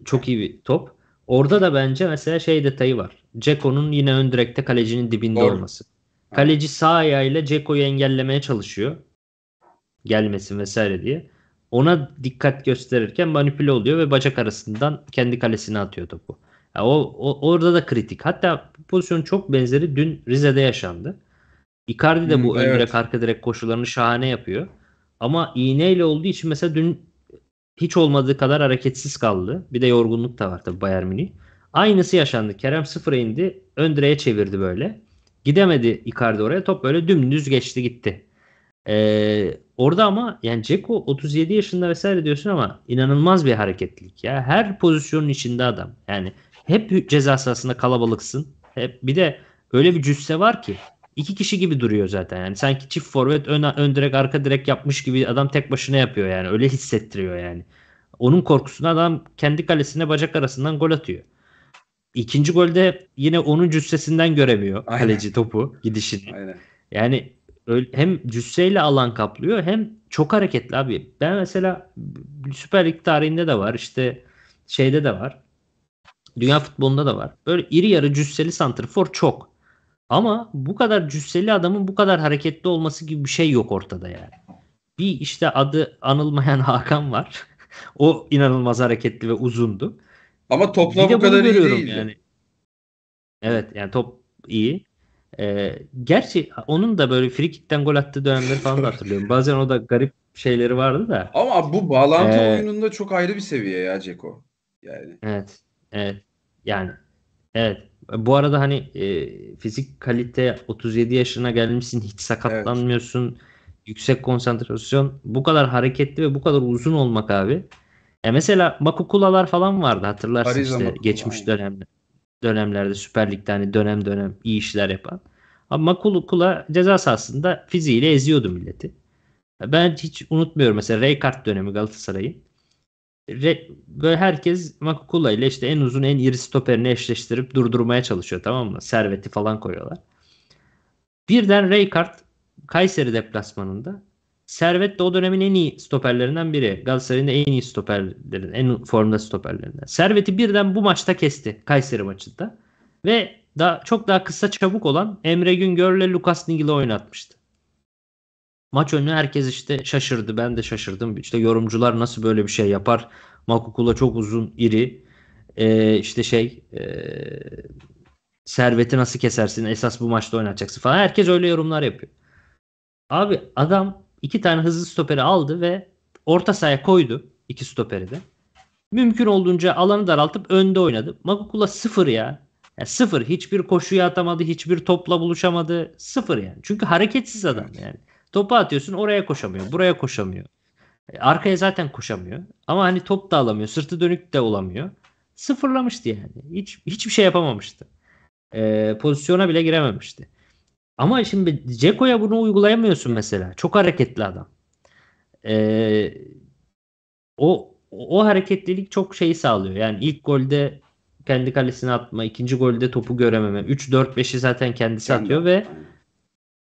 Speaker 1: çok iyi bir top. Orada da bence mesela şey detayı var. Ceko'nun yine ön direkte kalecinin dibinde
Speaker 2: Doğru.
Speaker 1: olması. Kaleci sağ ayağıyla Ceko'yu engellemeye çalışıyor. Gelmesin vesaire diye. Ona dikkat gösterirken manipüle oluyor ve bacak arasından kendi kalesine atıyor topu. Ya o, o orada da kritik. Hatta bu pozisyon çok benzeri dün Rize'de yaşandı. Icardi de
Speaker 2: Hmm,
Speaker 1: bu ön
Speaker 2: evet.
Speaker 1: direk arka direk koşularını şahane yapıyor. Ama iğneyle olduğu için mesela dün hiç olmadığı kadar hareketsiz kaldı. Bir de yorgunluk da var tabii Bayern Münih. Aynısı yaşandı. Kerem sıfıra indi. Ön direğe çevirdi böyle. Gidemedi Icardi oraya. Top böyle dümdüz geçti gitti. Ee, orada ama yani Ceko 37 yaşında vesaire diyorsun ama inanılmaz bir hareketlilik ya. Her pozisyonun içinde adam. Yani hep ceza sahasında kalabalıksın. Hep bir de öyle bir cüsse var ki iki kişi gibi duruyor zaten. Yani sanki çift forvet ön, ön direk arka direk yapmış gibi adam tek başına yapıyor yani. Öyle hissettiriyor yani. Onun korkusuna adam kendi kalesine bacak arasından gol atıyor. İkinci golde yine onun cüssesinden göremiyor
Speaker 2: Aynen.
Speaker 1: kaleci topu gidişini.
Speaker 2: Aynen.
Speaker 1: Yani öyle, hem cüsseyle alan kaplıyor hem çok hareketli abi. Ben mesela Süper Lig tarihinde de var işte şeyde de var. Dünya futbolunda da var. Böyle iri yarı cüsseli santrfor çok. Ama bu kadar cüsseli adamın bu kadar hareketli olması gibi bir şey yok ortada yani. Bir işte adı anılmayan Hakan var. o inanılmaz hareketli ve uzundu.
Speaker 2: Ama topla bu kadar iyi değildi.
Speaker 1: yani. Evet yani top iyi. Ee, gerçi onun da böyle frikikten gol attığı dönemleri falan da hatırlıyorum. Bazen o da garip şeyleri vardı da.
Speaker 2: Ama bu bağlantı
Speaker 1: Ee,
Speaker 2: oyununda çok ayrı bir seviye ya Ceko. Yani
Speaker 1: Evet. Evet. Yani evet. Bu arada hani e, fizik kalite 37 yaşına gelmişsin hiç sakatlanmıyorsun. Yüksek konsantrasyon. Bu kadar hareketli ve bu kadar uzun olmak abi. Ya mesela Makukulalar falan vardı hatırlarsın
Speaker 2: Ariza
Speaker 1: işte
Speaker 2: Makukula,
Speaker 1: geçmiş dönemde. Dönemlerde Süper Lig'de hani dönem dönem iyi işler yapan. Ama Makukula ceza sahasında fiziğiyle eziyordu milleti. Ben hiç unutmuyorum mesela Rijkaard dönemi Galatasaray'ın. Böyle herkes Makukula ile işte en uzun en iri stoperini eşleştirip durdurmaya çalışıyor tamam mı? Serveti falan koyuyorlar. Birden Rijkaard Kayseri deplasmanında Servet de o dönemin en iyi stoperlerinden biri. Galatasaray'ın en iyi stoperlerin, en formda stoperlerinden. Servet'i birden bu maçta kesti Kayseri maçında. Ve daha çok daha kısa çabuk olan Emre Güngör'le Lucas Nigil'i oynatmıştı. Maç önü herkes işte şaşırdı. Ben de şaşırdım. İşte yorumcular nasıl böyle bir şey yapar? Makukula çok uzun, iri. Ee, işte şey ee, serveti nasıl kesersin? Esas bu maçta oynatacaksın falan. Herkes öyle yorumlar yapıyor. Abi adam iki tane hızlı stoperi aldı ve orta sahaya koydu. iki stoperi de. Mümkün olduğunca alanı daraltıp önde oynadı. Makukula sıfır ya. Ya sıfır. Hiçbir koşuya atamadı. Hiçbir topla buluşamadı. Sıfır yani. Çünkü hareketsiz adam yani. Topu atıyorsun oraya koşamıyor. Buraya koşamıyor. E, Arkaya zaten koşamıyor. Ama hani top da alamıyor. Sırtı dönük de olamıyor. Sıfırlamıştı yani. Hiç, hiçbir şey yapamamıştı. E, pozisyona bile girememişti. Ama şimdi Ceko'ya bunu uygulayamıyorsun mesela. Çok hareketli adam. E, o o hareketlilik çok şeyi sağlıyor. Yani ilk golde kendi kalesine atma, ikinci golde topu görememe. 3 4 5'i zaten kendisi
Speaker 2: Kendi-
Speaker 1: atıyor ve
Speaker 2: Aynen.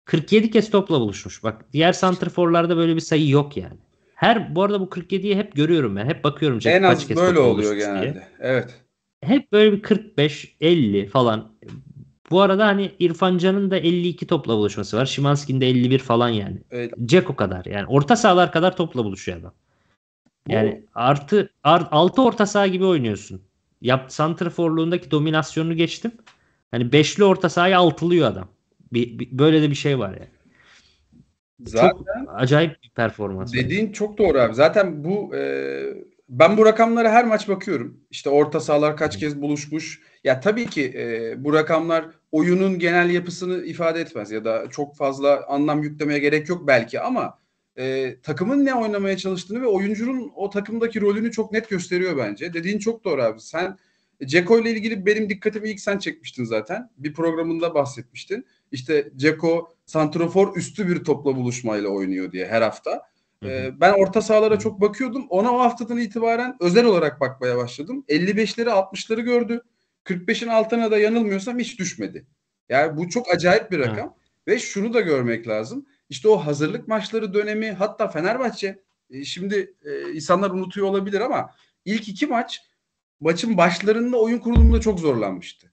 Speaker 1: 47 kez topla buluşmuş. Bak diğer santrforlarda böyle bir sayı yok yani. Her bu arada bu 47'yi hep görüyorum ben. Hep bakıyorum Ceko
Speaker 2: en
Speaker 1: kaç
Speaker 2: az
Speaker 1: kez
Speaker 2: böyle oluyor
Speaker 1: buluşmuş diye.
Speaker 2: genelde. Evet.
Speaker 1: Hep böyle bir 45 50 falan. Bu arada hani İrfan Can'ın da 52 topla buluşması var. Şimanski'nin de 51 falan yani.
Speaker 2: Evet.
Speaker 1: Ceko kadar yani. Orta sahalar kadar topla buluşuyor adam. Yani artı art, altı orta saha gibi oynuyorsun. Yap santrforluğundaki dominasyonunu geçtim. Hani beşli orta sahayı altılıyor adam. Bir, bir- böyle de bir şey var yani.
Speaker 2: Zaten
Speaker 1: Çok acayip bir performans. var.
Speaker 2: Dediğin çok doğru abi. Zaten bu e, ben bu rakamlara her maç bakıyorum. İşte orta sahalar kaç kez buluşmuş. Ya tabii ki e, bu rakamlar oyunun genel yapısını ifade etmez ya da çok fazla anlam yüklemeye gerek yok belki ama e, takımın ne oynamaya çalıştığını ve oyuncunun o takımdaki rolünü çok net gösteriyor bence. Dediğin çok doğru abi. Sen Ceko ile ilgili benim dikkatimi ilk sen çekmiştin zaten. Bir programında bahsetmiştin. İşte Ceko santrofor üstü bir topla buluşmayla oynuyor diye her hafta. Ee, ben orta sahalara çok bakıyordum. Ona o haftadan itibaren özel olarak bakmaya başladım. 55'leri 60'ları gördü. 45'in altına da yanılmıyorsam hiç düşmedi. Yani bu çok acayip bir rakam. Evet. Ve şunu da görmek lazım. İşte o hazırlık maçları dönemi hatta Fenerbahçe e, şimdi e, insanlar unutuyor olabilir ama ilk iki maç maçın başlarında oyun kurulumunda çok zorlanmıştı.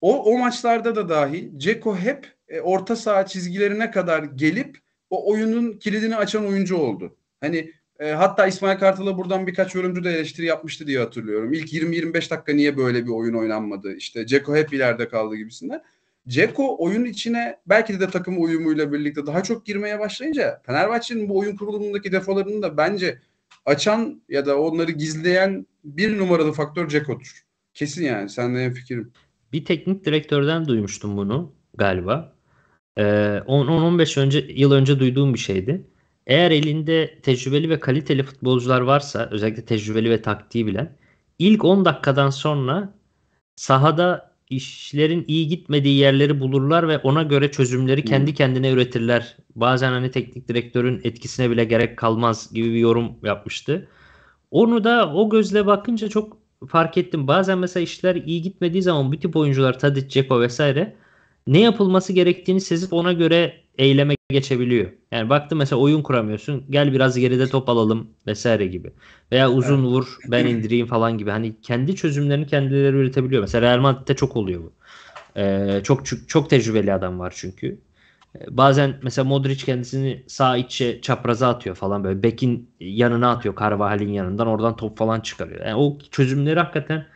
Speaker 2: O, o maçlarda da dahi Ceko hep e, orta saha çizgilerine kadar gelip o oyunun kilidini açan oyuncu oldu. Hani e, hatta İsmail Kartal'a buradan birkaç yorumcu da eleştiri yapmıştı diye hatırlıyorum. İlk 20-25 dakika niye böyle bir oyun oynanmadı? İşte Ceko hep ileride kaldı gibisinden. Ceko oyun içine belki de, de takım uyumuyla birlikte daha çok girmeye başlayınca Fenerbahçe'nin bu oyun kurulumundaki defolarını da bence açan ya da onları gizleyen bir numaralı faktör Ceko'dur. Kesin yani. Senden en fikrim.
Speaker 1: Bir teknik direktörden duymuştum bunu galiba. Ee, 10-15 önce yıl önce duyduğum bir şeydi. Eğer elinde tecrübeli ve kaliteli futbolcular varsa özellikle tecrübeli ve taktiği bilen ilk 10 dakikadan sonra sahada işlerin iyi gitmediği yerleri bulurlar ve ona göre çözümleri hmm. kendi kendine üretirler. Bazen hani teknik direktörün etkisine bile gerek kalmaz gibi bir yorum yapmıştı. Onu da o gözle bakınca çok fark ettim. Bazen mesela işler iyi gitmediği zaman bu tip oyuncular Tadic, Ceko vesaire ne yapılması gerektiğini sezip ona göre eyleme geçebiliyor. Yani baktım mesela oyun kuramıyorsun. Gel biraz geride top alalım vesaire gibi. Veya uzun evet. vur ben indireyim falan gibi. Hani kendi çözümlerini kendileri üretebiliyor. Mesela Real Madrid'de çok oluyor bu. Ee, çok çok tecrübeli adam var çünkü. Ee, bazen mesela Modric kendisini sağ içe çapraza atıyor falan böyle. Bekin yanına atıyor Carvajal'in yanından. Oradan top falan çıkarıyor. Yani o çözümleri hakikaten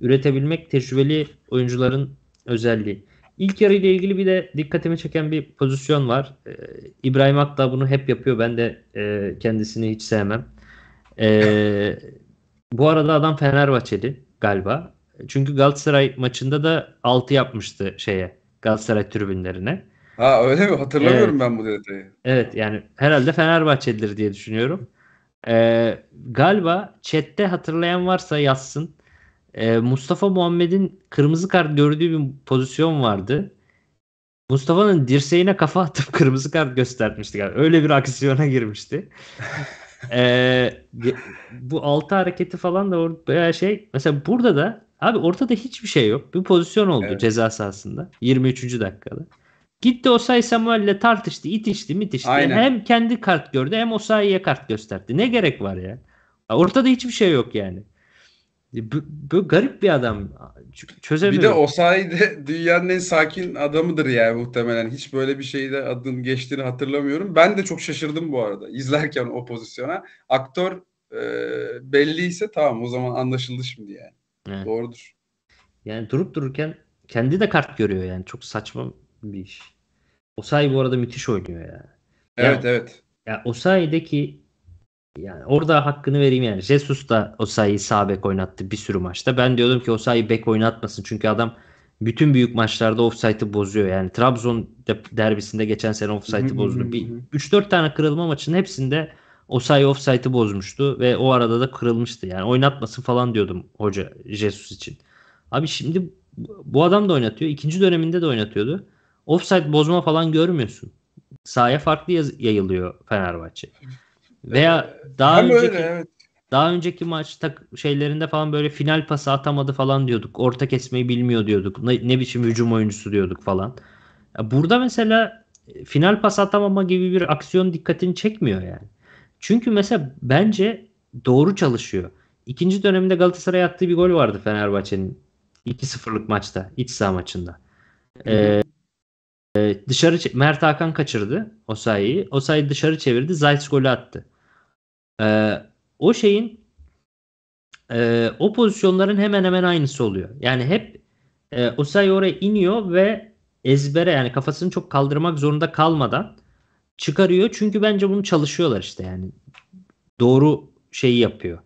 Speaker 1: üretebilmek tecrübeli oyuncuların özelliği. İlk yarı ile ilgili bir de dikkatimi çeken bir pozisyon var. Ee, İbrahim Akta bunu hep yapıyor. Ben de e, kendisini hiç sevmem. E, bu arada adam Fenerbahçeli galiba. Çünkü Galatasaray maçında da 6 yapmıştı şeye Galatasaray tribünlerine.
Speaker 2: Ha öyle mi? Hatırlamıyorum evet. ben bu detayı.
Speaker 1: Evet yani herhalde Fenerbahçelidir diye düşünüyorum. Ee, galiba chatte hatırlayan varsa yazsın e, Mustafa Muhammed'in kırmızı kart gördüğü bir pozisyon vardı. Mustafa'nın dirseğine kafa atıp kırmızı kart göstermişti. Yani öyle bir aksiyona girmişti. ee, bu altı hareketi falan da orada şey mesela burada da abi ortada hiçbir şey yok. Bir pozisyon oldu evet. ceza sahasında 23. dakikada. Gitti Osay Samuel'le tartıştı, itişti, mitişti. Aynen. Hem kendi kart gördü hem Osay'ye kart gösterdi. Ne gerek var ya? Ortada hiçbir şey yok yani. Bu garip bir adam. Çözemiyorum.
Speaker 2: Bir de o sayede dünyanın en sakin adamıdır yani muhtemelen. Hiç böyle bir şeyde adın geçtiğini hatırlamıyorum. Ben de çok şaşırdım bu arada izlerken o pozisyona. Aktör e, belliyse tamam o zaman anlaşıldı şimdi yani. Evet. Doğrudur.
Speaker 1: Yani durup dururken kendi de kart görüyor yani. Çok saçma bir iş. Osayi bu arada müthiş oynuyor ya.
Speaker 2: Evet ya, evet.
Speaker 1: Ya Osayi'deki yani orada hakkını vereyim yani. Jesus da Osayi'yi sağ bek oynattı bir sürü maçta. Ben diyordum ki Osayi bek oynatmasın. Çünkü adam bütün büyük maçlarda offside'ı bozuyor. Yani Trabzon derbisinde geçen sene offside'ı bozdu. Bir 3-4 tane kırılma maçının hepsinde Osayi offside'ı bozmuştu ve o arada da kırılmıştı. Yani oynatmasın falan diyordum hoca Jesus için. Abi şimdi bu adam da oynatıyor. İkinci döneminde de oynatıyordu. Offside bozma falan görmüyorsun. Sahaya farklı yayılıyor Fenerbahçe. Veya daha Hem önceki öyle, evet. daha önceki maç tak, şeylerinde falan böyle final pası atamadı falan diyorduk. Orta kesmeyi bilmiyor diyorduk. Ne, ne biçim hücum oyuncusu diyorduk falan. Ya burada mesela e, final pas atamama gibi bir aksiyon dikkatini çekmiyor yani. Çünkü mesela bence doğru çalışıyor. İkinci döneminde Galatasaray attığı bir gol vardı Fenerbahçe'nin. 2-0'lık maçta. iç saha maçında. Ee, dışarı Mert Hakan kaçırdı Osayi'yi. Osayi dışarı çevirdi. Zayt golü attı. Ee, o şeyin e, o pozisyonların hemen hemen aynısı oluyor. Yani hep e, Osayi oraya iniyor ve ezbere yani kafasını çok kaldırmak zorunda kalmadan çıkarıyor. Çünkü bence bunu çalışıyorlar işte yani. Doğru şeyi yapıyor.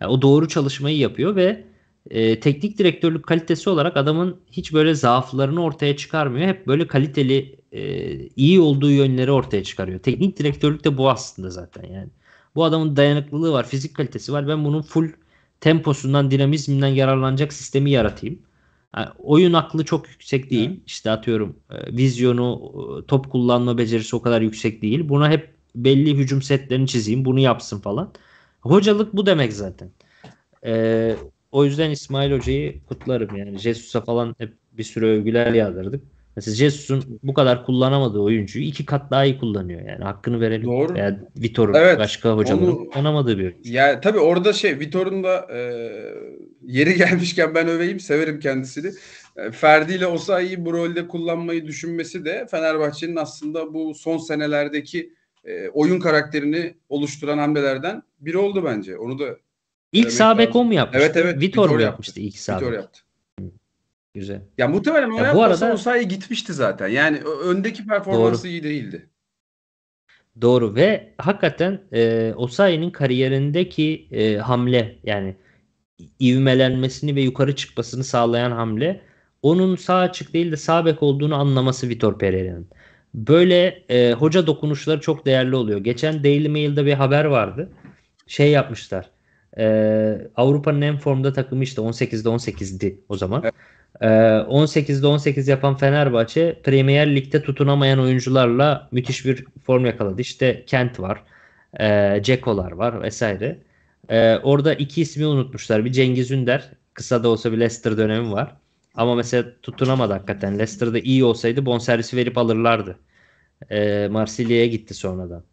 Speaker 1: Yani o doğru çalışmayı yapıyor ve e, teknik direktörlük kalitesi olarak adamın hiç böyle zaaflarını ortaya çıkarmıyor. Hep böyle kaliteli e, iyi olduğu yönleri ortaya çıkarıyor. Teknik direktörlük de bu aslında zaten yani. Bu adamın dayanıklılığı var, fizik kalitesi var. Ben bunun full temposundan, dinamizminden yararlanacak sistemi yaratayım. Yani oyun aklı çok yüksek değil. Evet. İşte atıyorum e, vizyonu, e, top kullanma becerisi o kadar yüksek değil. Buna hep belli hücum setlerini çizeyim, bunu yapsın falan. Hocalık bu demek zaten. Ee, o yüzden İsmail Hoca'yı kutlarım yani. Jesus'a falan hep bir sürü övgüler yağdırdık. Mesela Jesus'un bu kadar kullanamadığı oyuncuyu iki kat daha iyi kullanıyor yani. Hakkını verelim.
Speaker 2: Doğru.
Speaker 1: Veya Vitor'un evet, başka hocaların onu, kullanamadığı bir oyuncu.
Speaker 2: Ya tabii orada şey Vitor'un da e, yeri gelmişken ben öveyim. Severim kendisini. E, Ferdi ile Osayi'yi bu rolde kullanmayı düşünmesi de Fenerbahçe'nin aslında bu son senelerdeki e, oyun karakterini oluşturan hamlelerden biri oldu bence. Onu da
Speaker 1: İlk sağ bek o mu yapmıştı?
Speaker 2: Evet evet.
Speaker 1: Vitor, Vitor mu yapmıştı ilk sağ
Speaker 2: Vitor yaptı.
Speaker 1: Güzel.
Speaker 2: Ya muhtemelen o ya bu arada Osayi gitmişti zaten. Yani öndeki performansı doğru. iyi değildi.
Speaker 1: Doğru ve hakikaten e, Osayi'nin kariyerindeki e, hamle yani ivmelenmesini ve yukarı çıkmasını sağlayan hamle onun sağ açık değil de sağ bek olduğunu anlaması Vitor Pereira'nın. Böyle e, hoca dokunuşları çok değerli oluyor. Geçen Daily Mail'de bir haber vardı. Şey yapmışlar. E, Avrupa'nın en formda takımı işte 18'de 18'di o zaman. Evet. 18'de 18 yapan Fenerbahçe Premier Lig'de tutunamayan oyuncularla müthiş bir form yakaladı. İşte Kent var, e, Ceko'lar var vesaire. E, orada iki ismi unutmuşlar. Bir Cengiz Ünder, kısa da olsa bir Leicester dönemi var. Ama mesela tutunamadı hakikaten. Leicester'da iyi olsaydı bonservisi verip alırlardı. E, Marsilya'ya gitti sonradan.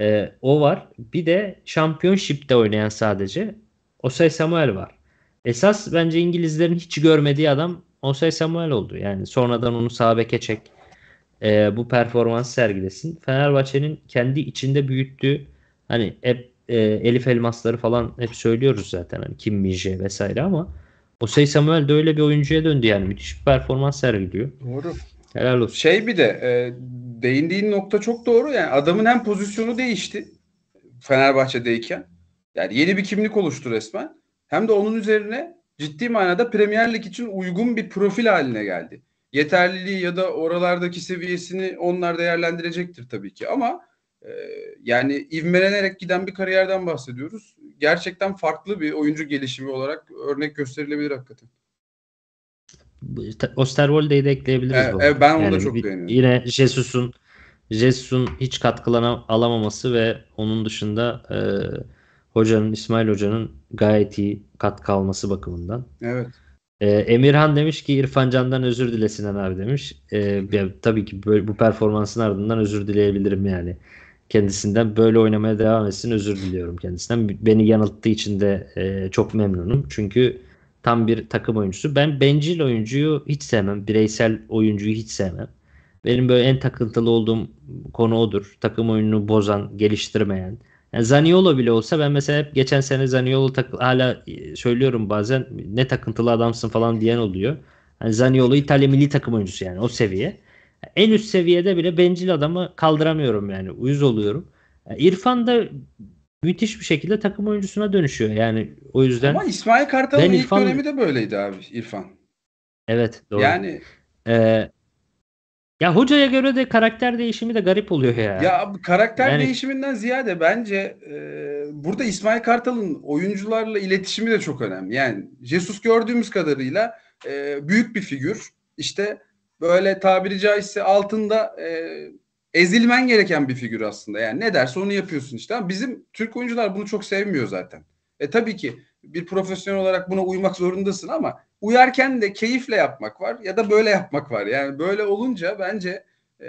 Speaker 1: E, o var. Bir de Championship'te oynayan sadece Osay Samuel var. Esas bence İngilizlerin hiç görmediği adam Osay Samuel oldu. Yani sonradan onu sağ beke çek. E, bu performans sergilesin. Fenerbahçe'nin kendi içinde büyüttüğü hani hep e, Elif Elmasları falan hep söylüyoruz zaten. Hani Kim Minje vesaire ama Osay Samuel de öyle bir oyuncuya döndü yani. Müthiş bir performans sergiliyor.
Speaker 2: Doğru.
Speaker 1: Helal olsun.
Speaker 2: Şey bir de e, değindiğin nokta çok doğru. Yani adamın hem pozisyonu değişti Fenerbahçe'deyken. Yani yeni bir kimlik oluştu resmen hem de onun üzerine ciddi manada Premier Lig için uygun bir profil haline geldi. Yeterliliği ya da oralardaki seviyesini onlar değerlendirecektir tabii ki ama e, yani ivmelenerek giden bir kariyerden bahsediyoruz. Gerçekten farklı bir oyuncu gelişimi olarak örnek gösterilebilir hakikaten.
Speaker 1: Osterwolde'yi de ekleyebiliriz.
Speaker 2: Evet, evet ben onu yani da çok beğeniyorum.
Speaker 1: Yine Jesus'un Jesus'un hiç katkı alamaması ve onun dışında e, hocanın İsmail hocanın gayet iyi katkı alması bakımından.
Speaker 2: Evet.
Speaker 1: Ee, Emirhan demiş ki İrfan Can'dan özür dilesin abi demiş. Ee, ya, tabii ki böyle, bu performansın ardından özür dileyebilirim yani. Kendisinden böyle oynamaya devam etsin özür diliyorum kendisinden. Beni yanılttığı için de e, çok memnunum. Çünkü tam bir takım oyuncusu. Ben bencil oyuncuyu hiç sevmem. Bireysel oyuncuyu hiç sevmem. Benim böyle en takıntılı olduğum konu odur. Takım oyununu bozan, geliştirmeyen, yani Zaniolo bile olsa ben mesela hep geçen sene Zaniolo tak hala e, söylüyorum bazen ne takıntılı adamsın falan diyen oluyor. Yani Zaniolo İtalya milli takım oyuncusu yani o seviye. En üst seviyede bile bencil adamı kaldıramıyorum yani. Uyuz oluyorum. Yani İrfan da müthiş bir şekilde takım oyuncusuna dönüşüyor. Yani o yüzden
Speaker 2: Ama İsmail Kartal'ın ilk İrfan... dönemi de böyleydi abi İrfan.
Speaker 1: Evet doğru.
Speaker 2: Yani
Speaker 1: ee, ya hocaya göre de karakter değişimi de garip oluyor ya.
Speaker 2: Ya karakter yani... değişiminden ziyade bence e, burada İsmail Kartal'ın oyuncularla iletişimi de çok önemli. Yani Jesus gördüğümüz kadarıyla e, büyük bir figür. İşte böyle tabiri caizse altında e, ezilmen gereken bir figür aslında. Yani ne derse onu yapıyorsun işte. Ama bizim Türk oyuncular bunu çok sevmiyor zaten. E tabii ki bir profesyonel olarak buna uymak zorundasın ama uyarken de keyifle yapmak var ya da böyle yapmak var. Yani böyle olunca bence e,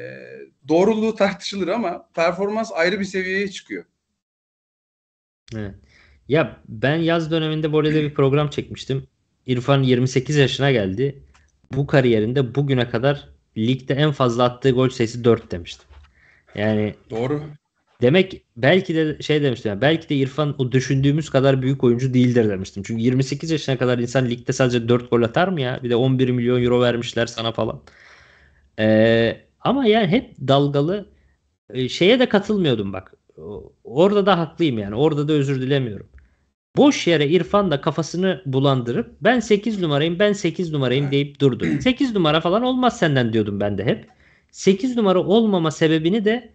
Speaker 2: doğruluğu tartışılır ama performans ayrı bir seviyeye çıkıyor.
Speaker 1: Evet. Ya ben yaz döneminde böyle bir program çekmiştim. İrfan 28 yaşına geldi. Bu kariyerinde bugüne kadar ligde en fazla attığı gol sayısı 4 demiştim. Yani
Speaker 2: doğru.
Speaker 1: Demek belki de şey demiştim. Yani belki de İrfan o düşündüğümüz kadar büyük oyuncu değildir demiştim. Çünkü 28 yaşına kadar insan ligde sadece 4 gol atar mı ya? Bir de 11 milyon euro vermişler sana falan. Ee, ama yani hep dalgalı ee, şeye de katılmıyordum bak. Orada da haklıyım yani. Orada da özür dilemiyorum. Boş yere İrfan da kafasını bulandırıp ben 8 numarayım ben 8 numarayım deyip durdu. 8 numara falan olmaz senden diyordum ben de hep. 8 numara olmama sebebini de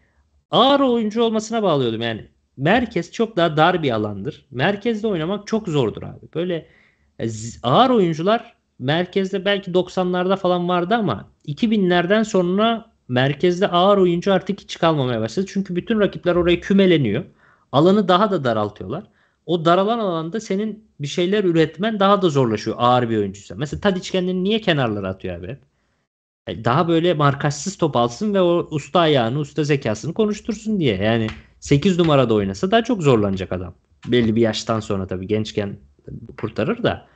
Speaker 1: ağır oyuncu olmasına bağlıyordum. Yani merkez çok daha dar bir alandır. Merkezde oynamak çok zordur abi. Böyle e, ağır oyuncular merkezde belki 90'larda falan vardı ama 2000'lerden sonra merkezde ağır oyuncu artık hiç kalmamaya başladı. Çünkü bütün rakipler oraya kümeleniyor. Alanı daha da daraltıyorlar. O daralan alanda senin bir şeyler üretmen daha da zorlaşıyor ağır bir oyuncuysa. Mesela Tadic kendini niye kenarlara atıyor abi? E, daha böyle markajsız top alsın ve o usta ayağını, usta zekasını konuştursun diye. Yani 8 numarada oynasa daha çok zorlanacak adam. Belli bir yaştan sonra tabii gençken kurtarır da.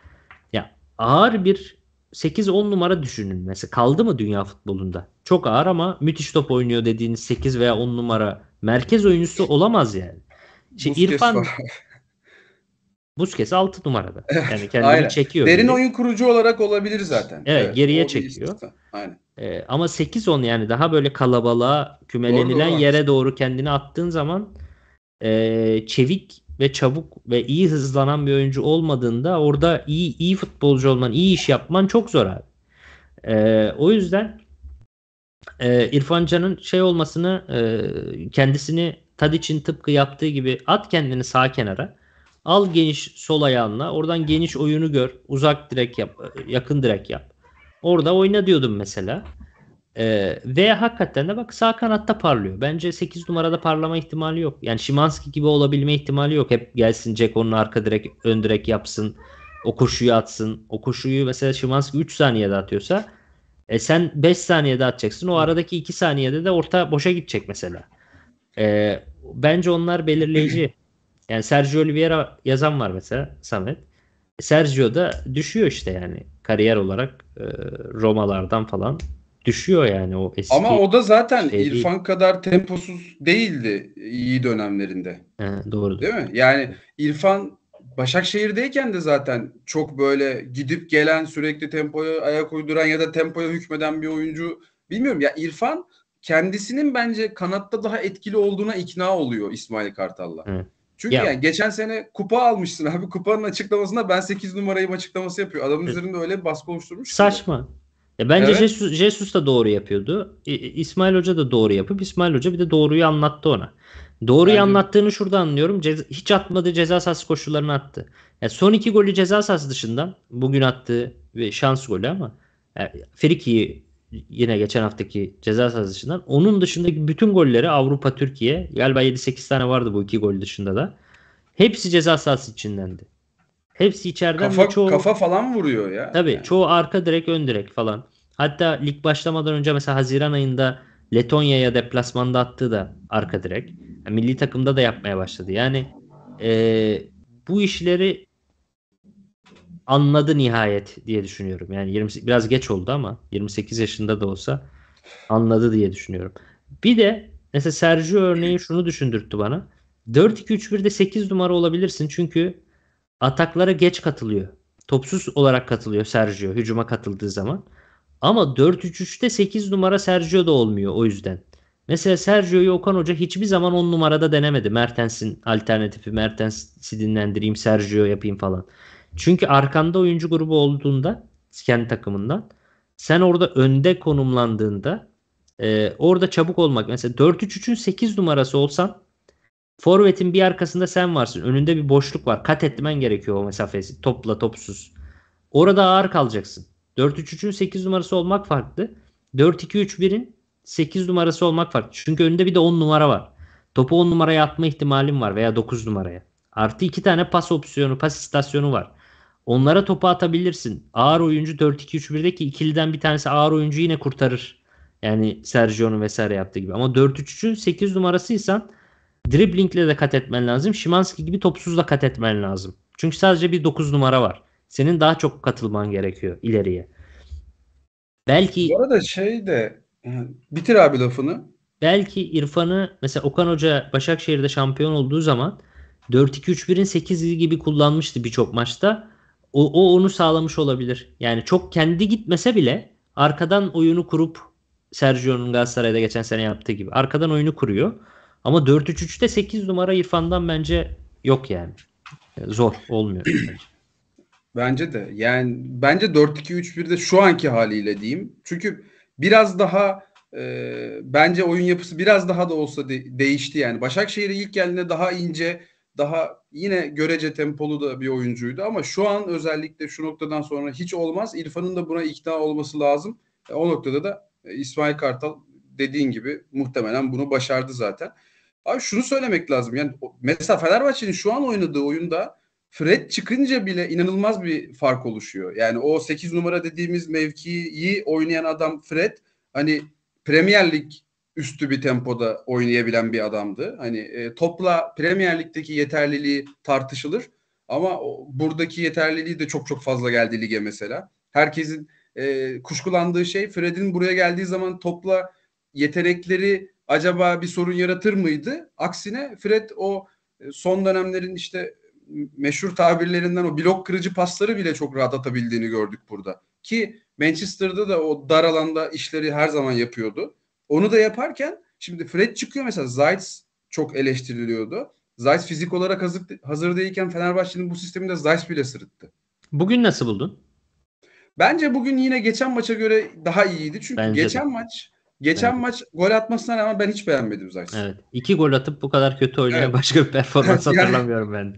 Speaker 1: Ya ağır bir 8-10 numara düşünün. Mesela kaldı mı dünya futbolunda? Çok ağır ama müthiş top oynuyor dediğiniz 8 veya 10 numara merkez oyuncusu olamaz yani. Şimdi
Speaker 2: Busquets
Speaker 1: İrfan. Busquets 6 numarada. Yani kendini çekiyor.
Speaker 2: Derin
Speaker 1: geri.
Speaker 2: oyun kurucu olarak olabilir zaten.
Speaker 1: Evet, geriye
Speaker 2: o bir
Speaker 1: çekiyor.
Speaker 2: Aynen.
Speaker 1: Ee, ama 8-10 yani daha böyle kalabalığa kümelenilen
Speaker 2: Doğru, doğru,
Speaker 1: yere doğru kendini attığın zaman e, çevik ve çabuk ve iyi hızlanan bir oyuncu olmadığında orada iyi iyi futbolcu olman, iyi iş yapman çok zor abi. Ee, o yüzden e, İrfan Can'ın şey olmasını e, kendisini Tadic'in tıpkı yaptığı gibi at kendini sağ kenara. Al geniş sol ayağınla. Oradan geniş oyunu gör. Uzak direk yap. Yakın direk yap. Orada oyna diyordum mesela. Ee, ve hakikaten de bak sağ kanatta parlıyor. Bence 8 numarada parlama ihtimali yok. Yani Şimanski gibi olabilme ihtimali yok. Hep gelsin Ceko'nun arka direk ön direk yapsın. O koşuyu atsın. O koşuyu mesela Şimanski 3 saniyede atıyorsa e sen 5 saniyede atacaksın. O aradaki 2 saniyede de orta boşa gidecek mesela. Ee, bence onlar belirleyici. Yani Sergio Oliveira yazan var mesela Samet. Sergio da düşüyor işte yani kariyer olarak e, Romalardan falan düşüyor yani o eski.
Speaker 2: Ama o da zaten
Speaker 1: şey değil.
Speaker 2: İrfan kadar temposuz değildi iyi dönemlerinde.
Speaker 1: He, doğru.
Speaker 2: Değil mi? Yani İrfan Başakşehir'deyken de zaten çok böyle gidip gelen sürekli tempoya ayak uyduran ya da tempoya hükmeden bir oyuncu. Bilmiyorum ya İrfan kendisinin bence kanatta daha etkili olduğuna ikna oluyor İsmail Kartal'la.
Speaker 1: Evet.
Speaker 2: Çünkü
Speaker 1: Ya-
Speaker 2: yani geçen sene kupa almışsın abi. Kupanın açıklamasında ben 8 numarayım açıklaması yapıyor. Adamın
Speaker 1: Evet.
Speaker 2: üzerinde öyle bir baskı oluşturmuş. ki.
Speaker 1: Saçma. Ya bence
Speaker 2: Evet.
Speaker 1: Jesus, Jesus da doğru yapıyordu. İsmail Hoca da doğru yapıp İsmail Hoca bir de doğruyu anlattı ona. Doğruyu
Speaker 2: de.
Speaker 1: anlattığını şurada anlıyorum. Ceza- hiç atmadığı ceza sahası koşullarını attı. Yani son iki golü ceza sahası dışından bugün attığı ve şans golü ama yani Friki'yi yine geçen haftaki ceza sahası dışından onun dışındaki bütün golleri Avrupa Türkiye galiba 7-8 tane vardı bu iki gol dışında da. Hepsi ceza sahası içindendi. Hepsi içeriden
Speaker 2: Kafa,
Speaker 1: çoğu
Speaker 2: kafa falan vuruyor ya.
Speaker 1: Tabii
Speaker 2: Yani.
Speaker 1: çoğu arka direk ön direk falan. Hatta lig başlamadan önce mesela Haziran ayında Letonya'ya deplasmanda attığı da arka direk. Yani milli takımda da yapmaya başladı. Yani eee, bu işleri anladı nihayet diye düşünüyorum. Yani 20, biraz geç oldu ama 28 yaşında da olsa anladı diye düşünüyorum. Bir de mesela Sergio örneği şunu düşündürttü bana. 4-2-3-1'de 8 numara olabilirsin çünkü ataklara geç katılıyor. Topsuz olarak katılıyor Sergio hücuma katıldığı zaman. Ama 4-3-3'te 8 numara Sergio da olmuyor o yüzden. Mesela Sergio'yu Okan Hoca hiçbir zaman 10 numarada denemedi. Mertens'in alternatifi Mertens'i dinlendireyim Sergio yapayım falan. Çünkü arkanda oyuncu grubu olduğunda kendi takımından sen orada önde konumlandığında e, orada çabuk olmak. Mesela 4-3-3'ün 8 numarası olsan Forvet'in bir arkasında sen varsın. Önünde bir boşluk var. Kat etmen gerekiyor o mesafesi. Topla topsuz. Orada ağır kalacaksın. 4-3-3'ün 8 numarası olmak farklı. 4-2-3-1'in 8 numarası olmak farklı. Çünkü önünde bir de 10 numara var. Topu 10 numaraya atma ihtimalin var veya 9 numaraya. Artı 2 tane pas opsiyonu, pas istasyonu var. Onlara topu atabilirsin. Ağır oyuncu 4-2-3-1'deki ikiliden bir tanesi ağır oyuncu yine kurtarır. Yani Sergio'nun vesaire yaptığı gibi. Ama 4-3-3'ün 8 numarasıysan driblingle de kat etmen lazım. Şimanski gibi topsuzla kat etmen lazım. Çünkü sadece bir 9 numara var. Senin daha çok katılman gerekiyor ileriye. Belki
Speaker 2: Bu arada şey de bitir abi lafını.
Speaker 1: belki İrfan'ı mesela Okan Hoca Başakşehir'de şampiyon olduğu zaman 4-2-3-1'in 8'i gibi kullanmıştı birçok maçta. O, o onu sağlamış olabilir. Yani çok kendi gitmese bile arkadan oyunu kurup Sergio'nun Galatasaray'da geçen sene yaptığı gibi arkadan oyunu kuruyor. Ama 4-3-3'te 8 numara İrfan'dan bence yok yani. Zor olmuyor. bence.
Speaker 2: Bence de. Yani bence 4-2-3-1'de şu anki haliyle diyeyim. Çünkü biraz daha e, bence oyun yapısı biraz daha da olsa de, değişti yani. Başakşehir'e ilk geldiğinde daha ince, daha yine görece tempolu da bir oyuncuydu ama şu an özellikle şu noktadan sonra hiç olmaz. İrfan'ın da buna ikna olması lazım. E, o noktada da e, İsmail Kartal dediğin gibi muhtemelen bunu başardı zaten. Abi şunu söylemek lazım. Yani mesela Fenerbahçe'nin şu an oynadığı oyunda Fred çıkınca bile inanılmaz bir fark oluşuyor. Yani o 8 numara dediğimiz mevkiyi oynayan adam Fred hani Premier Lig üstü bir tempoda oynayabilen bir adamdı. Hani e, topla Premier Lig'deki yeterliliği tartışılır ama o, buradaki yeterliliği de çok çok fazla geldi lige mesela. Herkesin e, kuşkulandığı şey Fred'in buraya geldiği zaman topla yetenekleri acaba bir sorun yaratır mıydı? Aksine Fred o e, son dönemlerin işte meşhur tabirlerinden o blok kırıcı pasları bile çok rahat atabildiğini gördük burada. Ki Manchester'da da o dar alanda işleri her zaman yapıyordu. Onu da yaparken şimdi Fred çıkıyor mesela Zayt çok eleştiriliyordu. Zayt fizik olarak hazır, hazır değilken Fenerbahçe'nin bu sisteminde Zayt bile sırıttı.
Speaker 1: Bugün nasıl buldun?
Speaker 2: Bence bugün yine geçen maça göre daha iyiydi. Çünkü Bence geçen de. maç Geçen evet. maç gol atmasına rağmen ben hiç beğenmedim zaten.
Speaker 1: Evet. İki gol atıp bu kadar kötü oynayan evet. başka bir performans yani, hatırlamıyorum ben.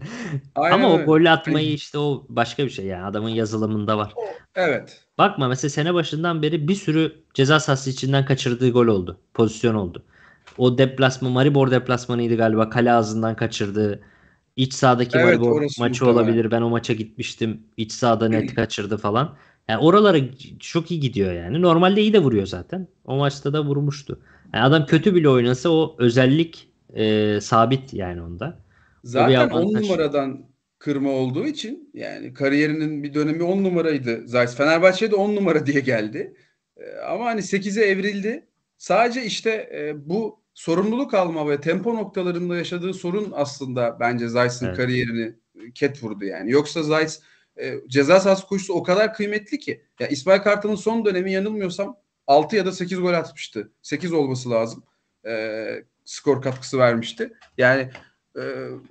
Speaker 1: Ama o gol atmayı işte o başka bir şey yani adamın yazılımında var.
Speaker 2: Evet.
Speaker 1: Bakma mesela sene başından beri bir sürü ceza sahası içinden kaçırdığı gol oldu. Pozisyon oldu. O deplasma Maribor deplasmanıydı galiba. Kale ağzından kaçırdı. İç sahadaki evet, Maribor maçı muhtemelen. olabilir. Ben o maça gitmiştim. İç sahada net kaçırdı falan. Yani oralara çok iyi gidiyor yani. Normalde iyi de vuruyor zaten. O maçta da vurmuştu. Yani adam kötü bile oynasa o özellik e, sabit yani onda.
Speaker 2: Zaten 10 numaradan kırma olduğu için yani kariyerinin bir dönemi 10 numaraydı. Zayt Fenerbahçe'ye de 10 numara diye geldi. E, ama hani 8'e evrildi. Sadece işte e, bu sorumluluk alma ve tempo noktalarında yaşadığı sorun aslında bence Zayt'ın evet. kariyerini ket vurdu yani. Yoksa Zayt e, ceza sahası koşusu o kadar kıymetli ki. Ya İsmail Kartal'ın son dönemi yanılmıyorsam 6 ya da 8 gol atmıştı. 8 olması lazım. E, skor katkısı vermişti. Yani e,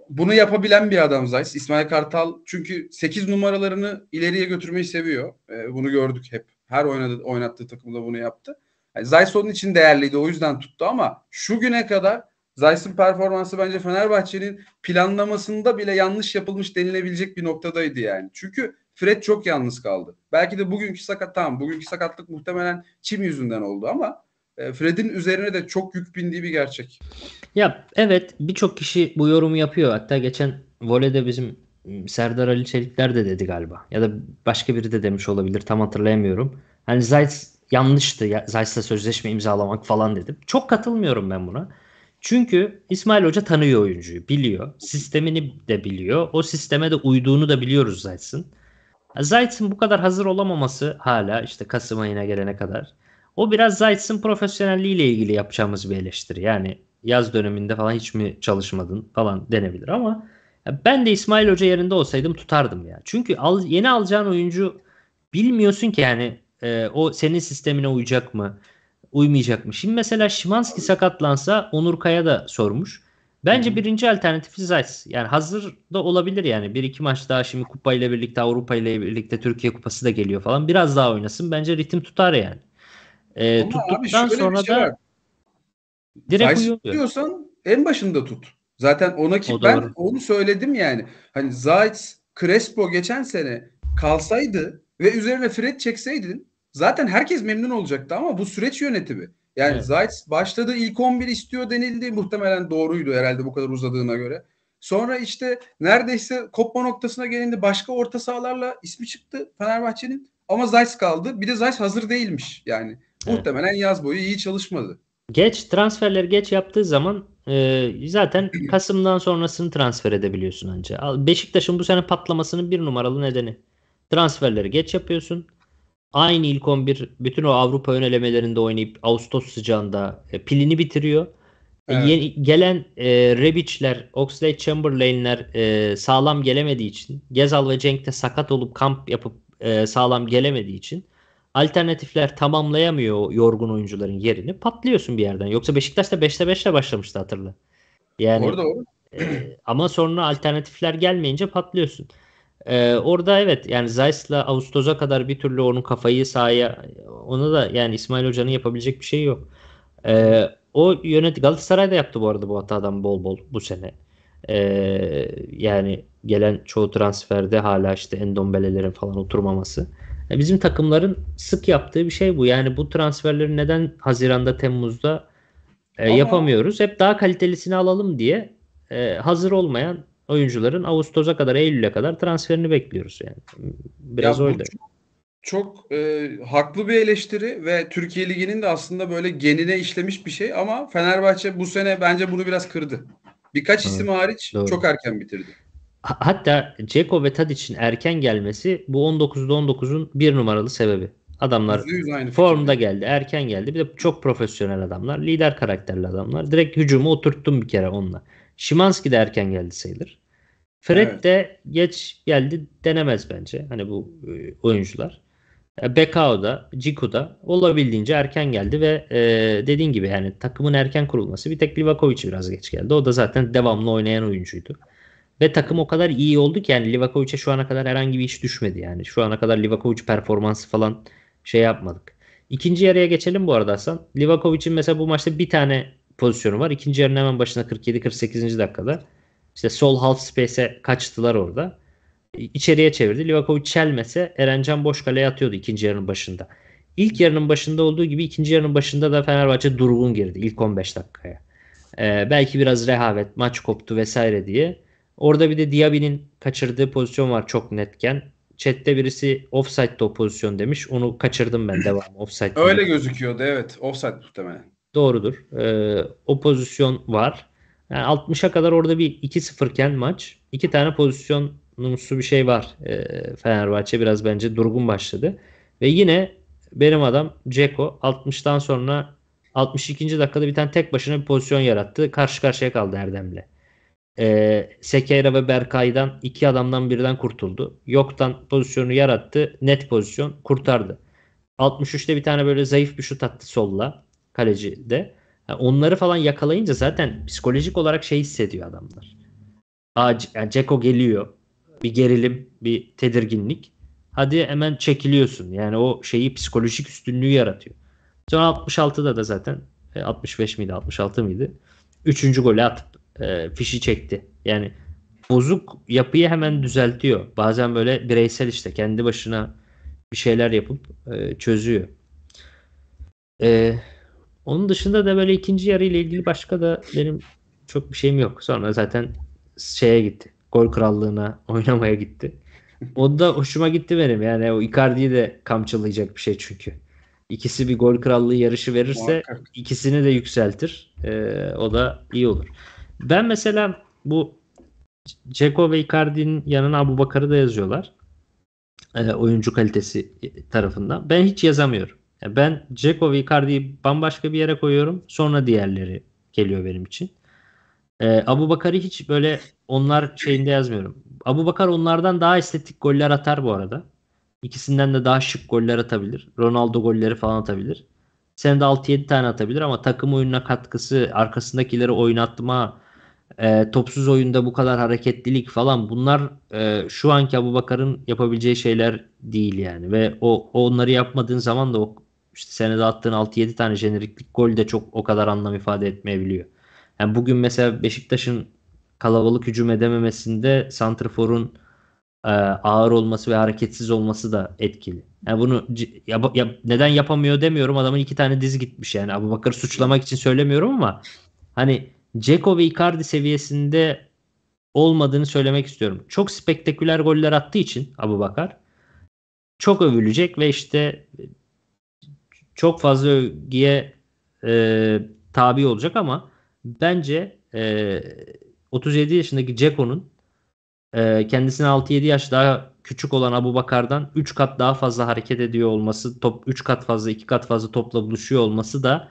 Speaker 2: bunu yapabilen bir adam Zayt. İsmail Kartal çünkü 8 numaralarını ileriye götürmeyi seviyor. E, bunu gördük hep. Her oynadığı, oynattığı takımda bunu yaptı. Yani Zayt onun için değerliydi. O yüzden tuttu ama şu güne kadar Zayt'ın performansı bence Fenerbahçe'nin planlamasında bile yanlış yapılmış denilebilecek bir noktadaydı yani. Çünkü Fred çok yalnız kaldı. Belki de bugünkü sakat tamam bugünkü sakatlık muhtemelen çim yüzünden oldu ama e, Fred'in üzerine de çok yük bindiği bir gerçek.
Speaker 1: Ya evet birçok kişi bu yorumu yapıyor. Hatta geçen voleyde bizim Serdar Ali Çelikler de dedi galiba. Ya da başka biri de demiş olabilir. Tam hatırlayamıyorum. Hani Zayt yanlıştı. Zayt'la sözleşme imzalamak falan dedim. Çok katılmıyorum ben buna. Çünkü İsmail Hoca tanıyor oyuncuyu, biliyor. Sistemini de biliyor. O sisteme de uyduğunu da biliyoruz Zayt'sın. Zayt'sın bu kadar hazır olamaması hala işte Kasım ayına gelene kadar. O biraz Zayt'sın profesyonelliğiyle ilgili yapacağımız bir eleştiri. Yani yaz döneminde falan hiç mi çalışmadın falan denebilir ama ben de İsmail Hoca yerinde olsaydım tutardım ya. Çünkü al, yeni alacağın oyuncu bilmiyorsun ki yani e, o senin sistemine uyacak mı? Uymayacak mı? Şimdi mesela Şimanski sakatlansa Onur Kaya da sormuş. Bence Hı-hı. birinci alternatifi Zayt. Yani hazır da olabilir yani. Bir iki maç daha şimdi Kupa ile birlikte Avrupa ile birlikte Türkiye Kupası da geliyor falan. Biraz daha oynasın. Bence ritim tutar yani. Ee, tuttuktan sonra şey da var.
Speaker 2: direkt uyuyor. diyorsan en başında tut. Zaten ona ki ben doğru. onu söyledim yani. Hani Zayt, Crespo geçen sene kalsaydı ve üzerine Fred çekseydin zaten herkes memnun olacaktı ama bu süreç yönetimi. Yani evet. Zayt başladı ilk 11 istiyor denildi. Muhtemelen doğruydu herhalde bu kadar uzadığına göre. Sonra işte neredeyse kopma noktasına gelindi. Başka orta sahalarla ismi çıktı Fenerbahçe'nin. Ama Zayt kaldı. Bir de Zayt hazır değilmiş. Yani evet. muhtemelen yaz boyu iyi çalışmadı.
Speaker 1: Geç transferleri geç yaptığı zaman e, zaten Kasım'dan sonrasını transfer edebiliyorsun anca. Beşiktaş'ın bu sene patlamasının bir numaralı nedeni. Transferleri geç yapıyorsun aynı ilk 11 bütün o Avrupa ön elemelerinde oynayıp Ağustos sıcağında e, pilini bitiriyor. E, evet. Yeni, gelen e, Rebic'ler, Oxlade Chamberlain'ler e, sağlam gelemediği için, Gezal ve Cenk de sakat olup kamp yapıp e, sağlam gelemediği için alternatifler tamamlayamıyor yorgun oyuncuların yerini. Patlıyorsun bir yerden. Yoksa Beşiktaş da 5'te 5'te başlamıştı hatırla. Yani doğru, doğru. E, ama sonra alternatifler gelmeyince patlıyorsun. Ee, orada evet yani Zeiss'la Ağustos'a kadar bir türlü onun kafayı sahaya ona da yani İsmail Hoca'nın yapabilecek bir şey yok. Ee, o yönet Galatasaray da yaptı bu arada bu hatadan bol bol bu sene. Ee, yani gelen çoğu transferde hala işte endombelelerin falan oturmaması. Yani bizim takımların sık yaptığı bir şey bu. Yani bu transferleri neden Haziran'da Temmuz'da e, yapamıyoruz? Hep daha kalitelisini alalım diye e, hazır olmayan oyuncuların Ağustos'a kadar Eylül'e kadar transferini bekliyoruz yani. Biraz
Speaker 2: Ya
Speaker 1: öyle.
Speaker 2: çok, çok e, haklı bir eleştiri ve Türkiye Ligi'nin de aslında böyle genine işlemiş bir şey ama Fenerbahçe bu sene bence bunu biraz kırdı. Birkaç
Speaker 1: Evet,
Speaker 2: isim hariç
Speaker 1: doğru.
Speaker 2: çok erken bitirdi.
Speaker 1: Ha- Hatta Ceko ve Tadic'in erken gelmesi bu 19'da 19'un bir numaralı sebebi. Adamlar
Speaker 2: %100 aynı
Speaker 1: formda geldi, erken geldi. Bir de çok profesyonel adamlar, lider karakterli adamlar. Direkt hücumu oturttum bir kere onunla. Şimanski de erken geldi sayılır. Fred
Speaker 2: Evet.
Speaker 1: de geç geldi denemez bence. Hani bu e, oyuncular. Bekao da, Ciku da olabildiğince erken geldi ve e, dediğin gibi yani takımın erken kurulması bir tek Livakovic biraz geç geldi. O da zaten devamlı oynayan oyuncuydu. Ve takım o kadar iyi oldu ki yani Livakovic'e şu ana kadar herhangi bir iş düşmedi yani. Şu ana kadar Livakovic performansı falan şey yapmadık. İkinci yarıya geçelim bu arada Hasan. Livakovic'in mesela bu maçta bir tane pozisyonu var. İkinci yarının hemen başına 47-48. dakikada. İşte sol half space'e kaçtılar orada. İçeriye çevirdi. Livakovic çelmese Erencan boş kaleye atıyordu ikinci yarının başında. İlk yarının başında olduğu gibi ikinci yarının başında da Fenerbahçe durgun girdi ilk 15 dakikaya. Ee, belki biraz rehavet, maç koptu vesaire diye. Orada bir de Diaby'nin kaçırdığı pozisyon var çok netken. Chat'te birisi offside'da o pozisyon demiş. Onu kaçırdım ben devam. Offside
Speaker 2: Öyle gözüküyordu evet. Offside muhtemelen.
Speaker 1: Doğrudur. Ee, o pozisyon var. Yani 60'a kadar orada bir 2-0 iken maç. iki tane pozisyonumsu bir şey var. Ee, Fenerbahçe biraz bence durgun başladı. Ve yine benim adam Ceko 60'tan sonra 62. dakikada bir tane tek başına bir pozisyon yarattı. Karşı karşıya kaldı Erdem'le. Ee, Sekeira ve Berkay'dan iki adamdan birden kurtuldu. Yoktan pozisyonu yarattı. Net pozisyon kurtardı. 63'te bir tane böyle zayıf bir şut attı solla kaleci de. Yani onları falan yakalayınca zaten psikolojik olarak şey hissediyor adamlar. Aa, yani Ceko geliyor. Bir gerilim, bir tedirginlik. Hadi hemen çekiliyorsun. Yani o şeyi psikolojik üstünlüğü yaratıyor. Sonra 66'da da zaten e, 65 miydi 66 mıydı? Üçüncü golü atıp e, fişi çekti. Yani bozuk yapıyı hemen düzeltiyor. Bazen böyle bireysel işte kendi başına bir şeyler yapıp e, çözüyor. E, onun dışında da böyle ikinci yarı ile ilgili başka da benim çok bir şeyim yok. Sonra zaten şeye gitti. Gol krallığına oynamaya gitti. O da hoşuma gitti benim. Yani o Icardi'yi de kamçılayacak bir şey çünkü. İkisi bir gol krallığı yarışı verirse
Speaker 2: Muhakkak.
Speaker 1: ikisini de yükseltir. Ee, o da iyi olur. Ben mesela bu Ceko ve Icardi'nin yanına Abu Bakar'ı da yazıyorlar. Ee, oyuncu kalitesi tarafından. Ben hiç yazamıyorum. Yani ben Ceko ve Icardi'yi bambaşka bir yere koyuyorum. Sonra diğerleri geliyor benim için. Ee, Abu Bakar'ı hiç böyle onlar şeyinde yazmıyorum. Abu Bakar onlardan daha estetik goller atar bu arada. İkisinden de daha şık goller atabilir. Ronaldo golleri falan atabilir. Sen de 6-7 tane atabilir ama takım oyununa katkısı, arkasındakileri oynatma, e, topsuz oyunda bu kadar hareketlilik falan bunlar e, şu anki Abu Bakar'ın yapabileceği şeyler değil yani. Ve o onları yapmadığın zaman da o işte senede attığın 6-7 tane jeneriklik gol de çok o kadar anlam ifade etmeyebiliyor. Yani bugün mesela Beşiktaş'ın kalabalık hücum edememesinde Santrfor'un e, ağır olması ve hareketsiz olması da etkili. Yani bunu yap- yap- neden yapamıyor demiyorum. Adamın iki tane diz gitmiş yani. Abu Bakar'ı suçlamak için söylemiyorum ama hani Ceko ve Icardi seviyesinde olmadığını söylemek istiyorum. Çok spektaküler goller attığı için Abu Bakar çok övülecek ve işte çok fazla övgüye e, tabi olacak ama bence e, 37 yaşındaki Ceko'nun e, kendisine 6-7 yaş daha küçük olan Abu Bakar'dan 3 kat daha fazla hareket ediyor olması, top 3 kat fazla, 2 kat fazla topla buluşuyor olması da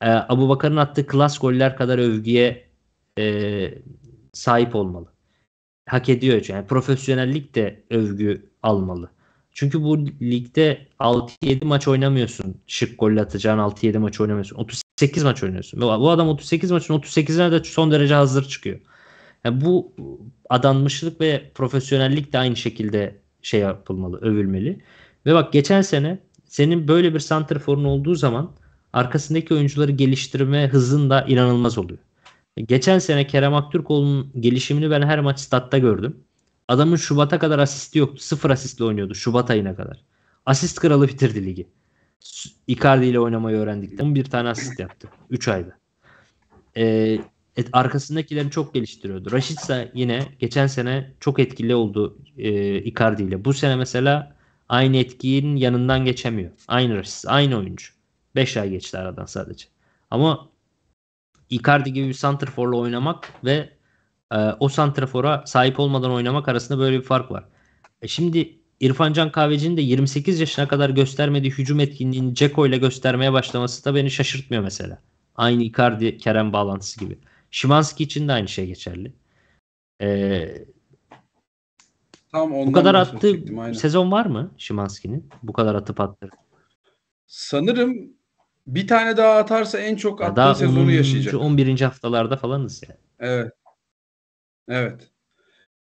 Speaker 1: e, Abu Bakar'ın attığı klas goller kadar övgüye e, sahip olmalı. Hak ediyor. Yani profesyonellik de övgü almalı. Çünkü bu ligde 6-7 maç oynamıyorsun. Şık gol atacağın 6-7 maç oynamıyorsun. 38 maç oynuyorsun. Bu adam 38 maçın 38'ine de son derece hazır çıkıyor. Yani bu adanmışlık ve profesyonellik de aynı şekilde şey yapılmalı, övülmeli. Ve bak geçen sene senin böyle bir santrforun olduğu zaman arkasındaki oyuncuları geliştirme hızın da inanılmaz oluyor. Geçen sene Kerem Aktürkoğlu'nun gelişimini ben her maç statta gördüm. Adamın Şubat'a kadar asisti yoktu. Sıfır asistle oynuyordu Şubat ayına kadar. Asist kralı bitirdi ligi. Icardi ile oynamayı öğrendikten 11 tane asist yaptı. 3 ayda. Ee, et, arkasındakileri çok geliştiriyordu. Raşitsa yine geçen sene çok etkili oldu e, Icardi ile. Bu sene mesela aynı etkinin yanından geçemiyor. Aynı Raşitsa, aynı oyuncu. 5 ay geçti aradan sadece. Ama Icardi gibi bir santrforla oynamak ve e, o santrafora sahip olmadan oynamak arasında böyle bir fark var. E şimdi İrfan Can Kahveci'nin de 28 yaşına kadar göstermediği hücum etkinliğini Ceko ile göstermeye başlaması da beni şaşırtmıyor mesela. Aynı Icardi Kerem bağlantısı gibi. Şimanski için de aynı şey geçerli. Ee,
Speaker 2: Tam
Speaker 1: bu kadar attığı sezon var mı Şimanski'nin? Bu kadar atıp attı.
Speaker 2: Sanırım bir tane daha atarsa en çok attığı daha sezonu 10. yaşayacak.
Speaker 1: 11. haftalarda falanız yani.
Speaker 2: Evet. Evet.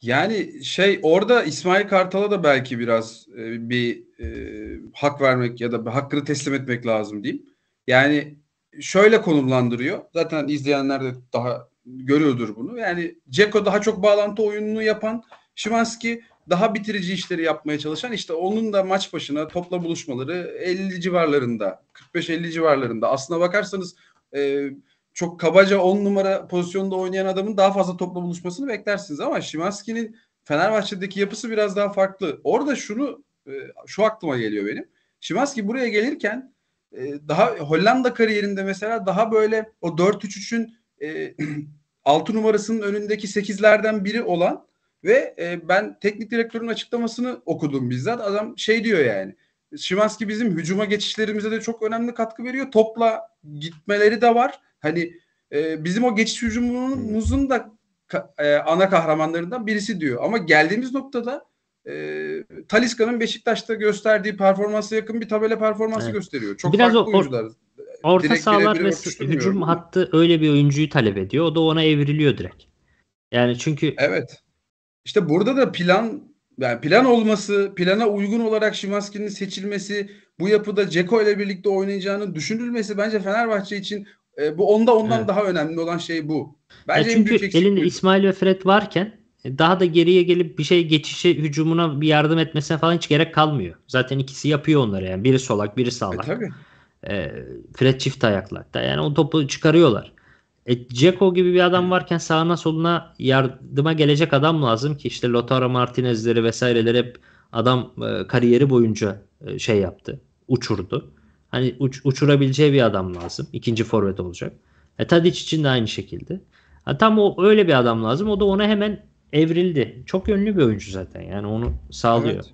Speaker 2: Yani şey orada İsmail Kartal'a da belki biraz e, bir e, hak vermek ya da bir hakkını teslim etmek lazım diyeyim. Yani şöyle konumlandırıyor. Zaten izleyenler de daha görüyordur bunu. Yani Ceko daha çok bağlantı oyununu yapan, Şimanski daha bitirici işleri yapmaya çalışan işte onun da maç başına topla buluşmaları 50 civarlarında, 45-50 civarlarında. Aslına bakarsanız e, çok kabaca 10 numara pozisyonda oynayan adamın daha fazla topla buluşmasını beklersiniz ama Şimanski'nin Fenerbahçe'deki yapısı biraz daha farklı. Orada şunu e, şu aklıma geliyor benim. Şimanski buraya gelirken e, daha Hollanda kariyerinde mesela daha böyle o 4-3-3'ün e, 6 numarasının önündeki 8'lerden biri olan ve e, ben teknik direktörün açıklamasını okudum bizzat. Adam şey diyor yani. Şimanski bizim hücuma geçişlerimize de çok önemli katkı veriyor. Topla gitmeleri de var. Hani e, bizim o geçiş hücumumuzun da e, ana kahramanlarından birisi diyor. Ama geldiğimiz noktada e, Taliska'nın Beşiktaş'ta gösterdiği performansa yakın bir tabela performansı evet. gösteriyor. Çok
Speaker 1: Biraz
Speaker 2: farklı o, oyuncular.
Speaker 1: Orta direkt sahalar ve hücum hattı öyle bir oyuncuyu talep ediyor. O da ona evriliyor direkt. Yani çünkü
Speaker 2: Evet. İşte burada da plan yani plan olması, plana uygun olarak Şimanski'nin seçilmesi, bu yapıda Ceko ile birlikte oynayacağını düşünülmesi bence Fenerbahçe için e, bu onda ondan evet. daha önemli olan şey bu.
Speaker 1: Bence ya çünkü en büyük elinde İsmail ve Fred varken e, daha da geriye gelip bir şey geçişe hücumuna bir yardım etmesine falan hiç gerek kalmıyor. Zaten ikisi yapıyor onları yani. Biri solak, biri sağlak. E, tabii. E, Fred çift ayaklı hatta. Yani o topu çıkarıyorlar. E, Ceko gibi bir adam varken sağına soluna yardıma gelecek adam lazım ki işte Lautaro Martinez'leri vesaireleri hep adam e, kariyeri boyunca e, şey yaptı. Uçurdu. Hani uç, uçurabileceği bir adam lazım. İkinci forvet olacak. E, Tadic için de aynı şekilde. Ha, tam o öyle bir adam lazım. O da ona hemen evrildi. Çok yönlü bir oyuncu zaten. Yani onu sağlıyor. Evet.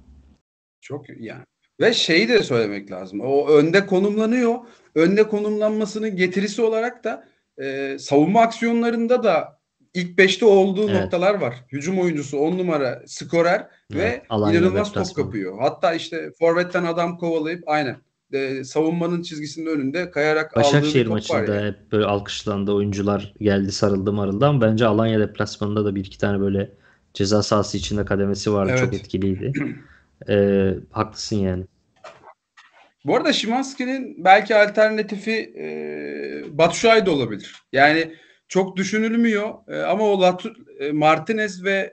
Speaker 2: Çok yani. Ve şeyi de söylemek lazım. O önde konumlanıyor. Önde konumlanmasının getirisi olarak da e, savunma aksiyonlarında da ilk beşte olduğu evet. noktalar var. Hücum oyuncusu on numara skorer evet, ve inanılmaz top kapıyor. Hatta işte forvetten adam kovalayıp aynen e, savunmanın çizgisinin önünde kayarak
Speaker 1: Başakşehir maçında yani. hep böyle alkışlandı oyuncular geldi sarıldı marıldı ama bence Alanya deplasmanında da bir iki tane böyle ceza sahası içinde kademesi vardı evet. çok etkiliydi. e, haklısın yani.
Speaker 2: Bu arada Şimanski'nin belki alternatifi e, Batshuayi de olabilir. Yani çok düşünülmüyor e, ama o Latu, e, Martinez ve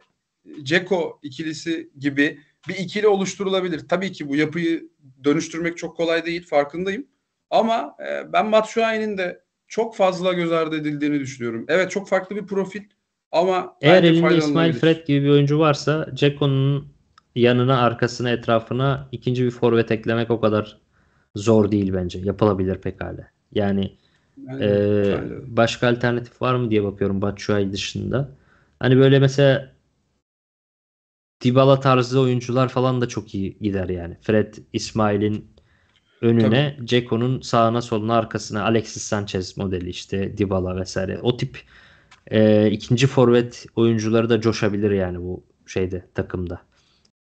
Speaker 2: Ceko ikilisi gibi bir ikili oluşturulabilir. Tabii ki bu yapıyı dönüştürmek çok kolay değil farkındayım. Ama e, ben Batshuayi'nin de çok fazla göz ardı edildiğini düşünüyorum. Evet çok farklı bir profil ama
Speaker 1: eğer elinde İsmail Fred gibi bir oyuncu varsa Ceko'nun yanına, arkasına, etrafına ikinci bir forvet eklemek o kadar zor değil bence. Yapılabilir pekala. Yani, yani e, başka alternatif var mı diye bakıyorum Batshuayi dışında. Hani böyle mesela Dybala tarzı oyuncular falan da çok iyi gider yani. Fred, İsmail'in önüne, Ceko'nun sağına soluna arkasına Alexis Sanchez modeli işte Dybala vesaire. O tip e, ikinci forvet oyuncuları da coşabilir yani bu şeyde takımda.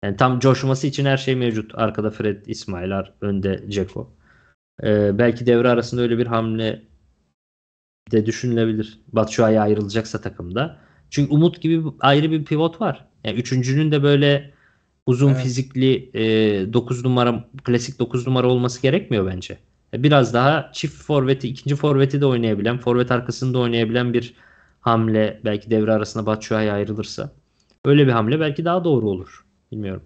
Speaker 1: Yani tam coşması için her şey mevcut. Arkada Fred, İsmail, önde Ceko. E, belki devre arasında öyle bir hamle de düşünülebilir. Batshuayi ayrılacaksa takımda. Çünkü Umut gibi ayrı bir pivot var. Yani üçüncünün de böyle uzun evet. fizikli e, 9 numara klasik 9 numara olması gerekmiyor bence. E, biraz daha çift forveti, ikinci forveti de oynayabilen, forvet arkasında oynayabilen bir hamle belki devre arasında Batshuayi ayrılırsa. Öyle bir hamle belki daha doğru olur. Bilmiyorum.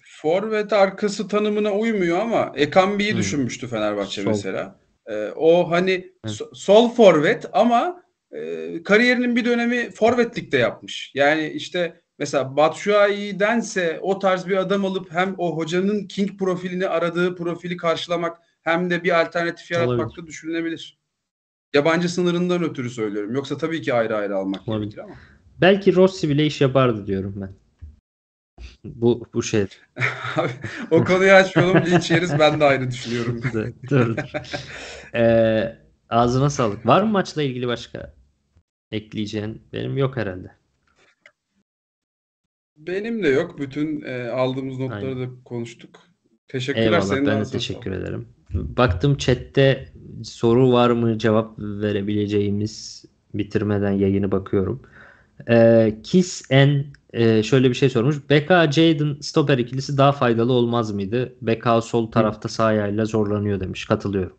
Speaker 2: Forvet arkası tanımına uymuyor ama Ekambi'yi hmm. düşünmüştü Fenerbahçe sol. mesela. Ee, o hani so- sol forvet ama e, kariyerinin bir dönemi forvetlikte yapmış. Yani işte mesela Batshuayi'dense o tarz bir adam alıp hem o hocanın King profilini aradığı profili karşılamak hem de bir alternatif yaratmak da düşünülebilir. Yabancı sınırından ötürü söylüyorum. Yoksa tabii ki ayrı ayrı almak Olabilir. gerekir ama.
Speaker 1: Belki Rossi bile iş yapardı diyorum ben. Bu bu şey.
Speaker 2: o konuyu açmayalım. Linç yeriz. Ben de aynı düşünüyorum. dur, dur.
Speaker 1: Ee, ağzına sağlık. Var mı maçla ilgili başka ekleyeceğin? Benim yok herhalde.
Speaker 2: Benim de yok. Bütün e, aldığımız notları Aynen. da konuştuk. Teşekkürler.
Speaker 1: Eyvallah, Senin ben de teşekkür sağ. ederim. Baktım chatte soru var mı cevap verebileceğimiz bitirmeden yayını bakıyorum. Ee, Kiss en e, şöyle bir şey sormuş. Beka Jaden stoper ikilisi daha faydalı olmaz mıydı? Beka sol tarafta sağ ayağıyla zorlanıyor demiş. Katılıyorum.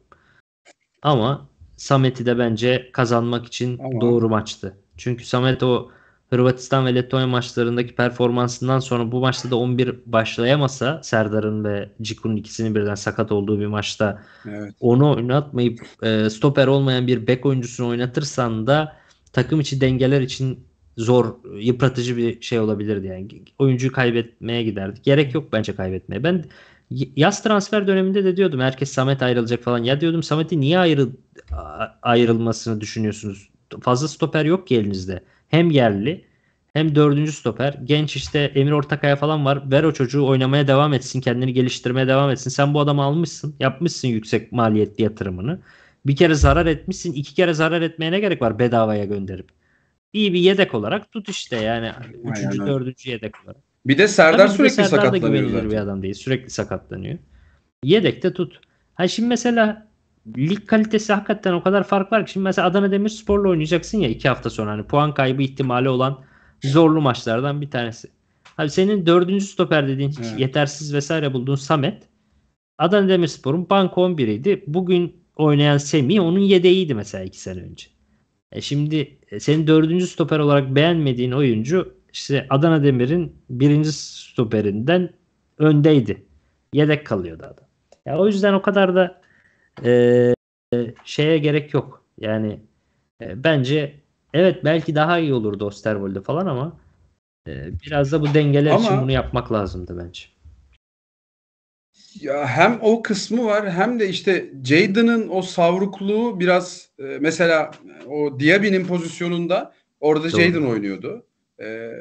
Speaker 1: Ama Samet'i de bence kazanmak için Ama... doğru maçtı. Çünkü Samet o Hırvatistan ve Letonya maçlarındaki performansından sonra bu maçta da 11 başlayamasa Serdar'ın ve Ciku'nun ikisinin birden sakat olduğu bir maçta evet. onu oynatmayıp e, stoper olmayan bir bek oyuncusunu oynatırsan da takım içi dengeler için zor, yıpratıcı bir şey olabilirdi yani. Oyuncuyu kaybetmeye giderdik. Gerek yok bence kaybetmeye. Ben yaz transfer döneminde de diyordum herkes Samet ayrılacak falan. Ya diyordum Samet'i niye ayrı, ayrılmasını düşünüyorsunuz? Fazla stoper yok ki elinizde. Hem yerli hem dördüncü stoper. Genç işte Emir Ortakaya falan var. Ver o çocuğu oynamaya devam etsin. Kendini geliştirmeye devam etsin. Sen bu adamı almışsın. Yapmışsın yüksek maliyetli yatırımını. Bir kere zarar etmişsin. iki kere zarar etmeye ne gerek var bedavaya gönderip? İyi bir yedek olarak tut işte yani. Üçüncü, Aynen. dördüncü yedek olarak.
Speaker 2: Bir de Serdar Tabii sürekli Serdar sakatlanıyor zaten.
Speaker 1: bir adam değil. Sürekli sakatlanıyor. Yedekte tut. Ha şimdi mesela lig kalitesi hakikaten o kadar fark var ki şimdi mesela Adana Demirspor'la oynayacaksın ya iki hafta sonra hani puan kaybı ihtimali olan zorlu maçlardan bir tanesi. Abi senin dördüncü stoper dediğin evet. yetersiz vesaire bulduğun Samet Adana Demirspor'un bank 11'iydi. Bugün oynayan Semih onun yedeğiydi mesela iki sene önce. E şimdi e, senin dördüncü stoper olarak beğenmediğin oyuncu işte Adana Demir'in birinci stoperinden öndeydi. Yedek kalıyordu adam. Ya o yüzden o kadar da e, şeye gerek yok. Yani e, bence evet belki daha iyi olurdu Osterwold'de falan ama e, biraz da bu dengeler ama, için bunu yapmak lazımdı bence.
Speaker 2: Ya hem o kısmı var hem de işte Jaden'ın o savrukluğu biraz e, mesela o Diaby'nin pozisyonunda orada Doğru. Jaden oynuyordu. E,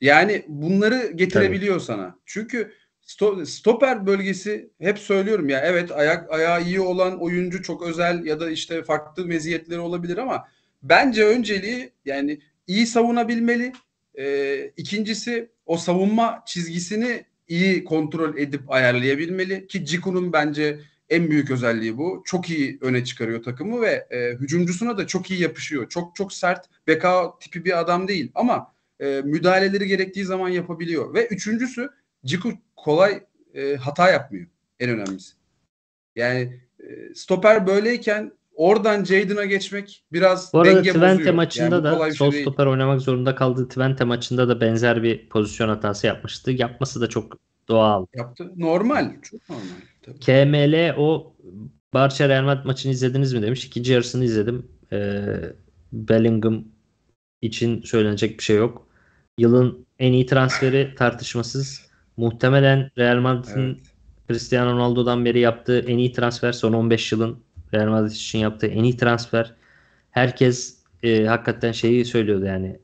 Speaker 2: yani bunları getirebiliyor Tabii. sana. Çünkü sto, stoper bölgesi hep söylüyorum ya evet ayak ayağı iyi olan oyuncu çok özel ya da işte farklı meziyetleri olabilir ama bence önceliği yani iyi savunabilmeli. E, ikincisi o savunma çizgisini iyi kontrol edip ayarlayabilmeli ki Ciku'nun bence en büyük özelliği bu. Çok iyi öne çıkarıyor takımı ve e, hücumcusuna da çok iyi yapışıyor. Çok çok sert beka tipi bir adam değil ama e, müdahaleleri gerektiği zaman yapabiliyor. Ve üçüncüsü Ciku kolay e, hata yapmıyor en önemlisi. Yani e, stoper böyleyken oradan Jaden'a geçmek biraz
Speaker 1: Bu arada denge Twente bozuyor. maçında yani da sol şey stoper oynamak zorunda kaldığı Twente maçında da benzer bir pozisyon hatası yapmıştı. Yapması da çok doğal.
Speaker 2: Yaptı. Normal. Çok normal.
Speaker 1: Tabii. KML o Barça Real Madrid maçını izlediniz mi demiş. İkinci yarısını izledim. Ee, Bellingham için söylenecek bir şey yok. Yılın en iyi transferi tartışmasız. Muhtemelen Real Madrid'in evet. Cristiano Ronaldo'dan beri yaptığı en iyi transfer son 15 yılın Real Madrid için yaptığı en iyi transfer. Herkes e, hakikaten şeyi söylüyordu yani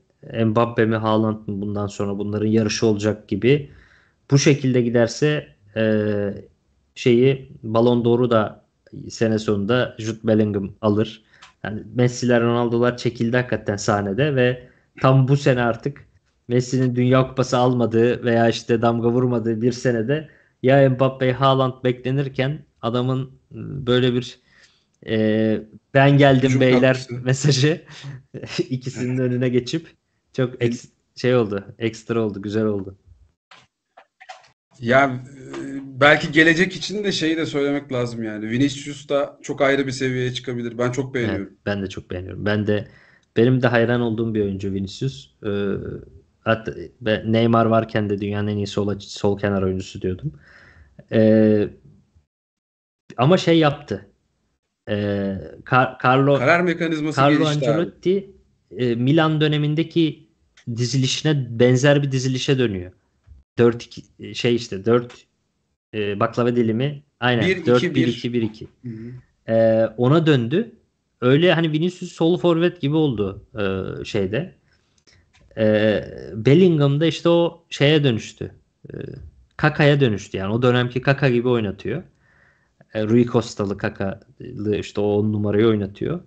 Speaker 1: Mbappe mi Haaland mı bundan sonra bunların yarışı olacak gibi. Bu şekilde giderse e, şeyi Balon doğru da sene sonunda Jude Bellingham alır. Yani Messi'ler Ronaldo'lar çekildi hakikaten sahnede ve tam bu sene artık Messi'nin Dünya Kupası almadığı veya işte damga vurmadığı bir senede ya Mbappe Haaland beklenirken adamın böyle bir e, ben geldim Çocuk beyler kapısı. mesajı ikisinin önüne geçip çok eks, şey oldu ekstra oldu güzel oldu.
Speaker 2: Ya belki gelecek için de şeyi de söylemek lazım yani. Vinicius da çok ayrı bir seviyeye çıkabilir. Ben çok beğeniyorum.
Speaker 1: Evet, ben de çok beğeniyorum. Ben de benim de hayran olduğum bir oyuncu Vinicius. Ee, hatta ben Neymar varken de dünyanın en iyi sol, sol kenar oyuncusu diyordum. Ee, ama şey yaptı. Ee, Car- Carlo
Speaker 2: Karar mekanizması
Speaker 1: Carlo. Ancelotti e, Milan dönemindeki dizilişine benzer bir dizilişe dönüyor. 4 şey işte 4 e, baklava dilimi aynen
Speaker 2: 1-2-1.
Speaker 1: 4-1-2-1-2.
Speaker 2: Hı hı.
Speaker 1: Ee, ona döndü. Öyle hani Vinicius sol forvet gibi oldu e, şeyde. Ee, Bellingham'da işte o şeye dönüştü. Ee, Kaka'ya dönüştü yani. O dönemki Kaka gibi oynatıyor. Ee, Rui Costa'lı Kaka'lı işte o on numarayı oynatıyor.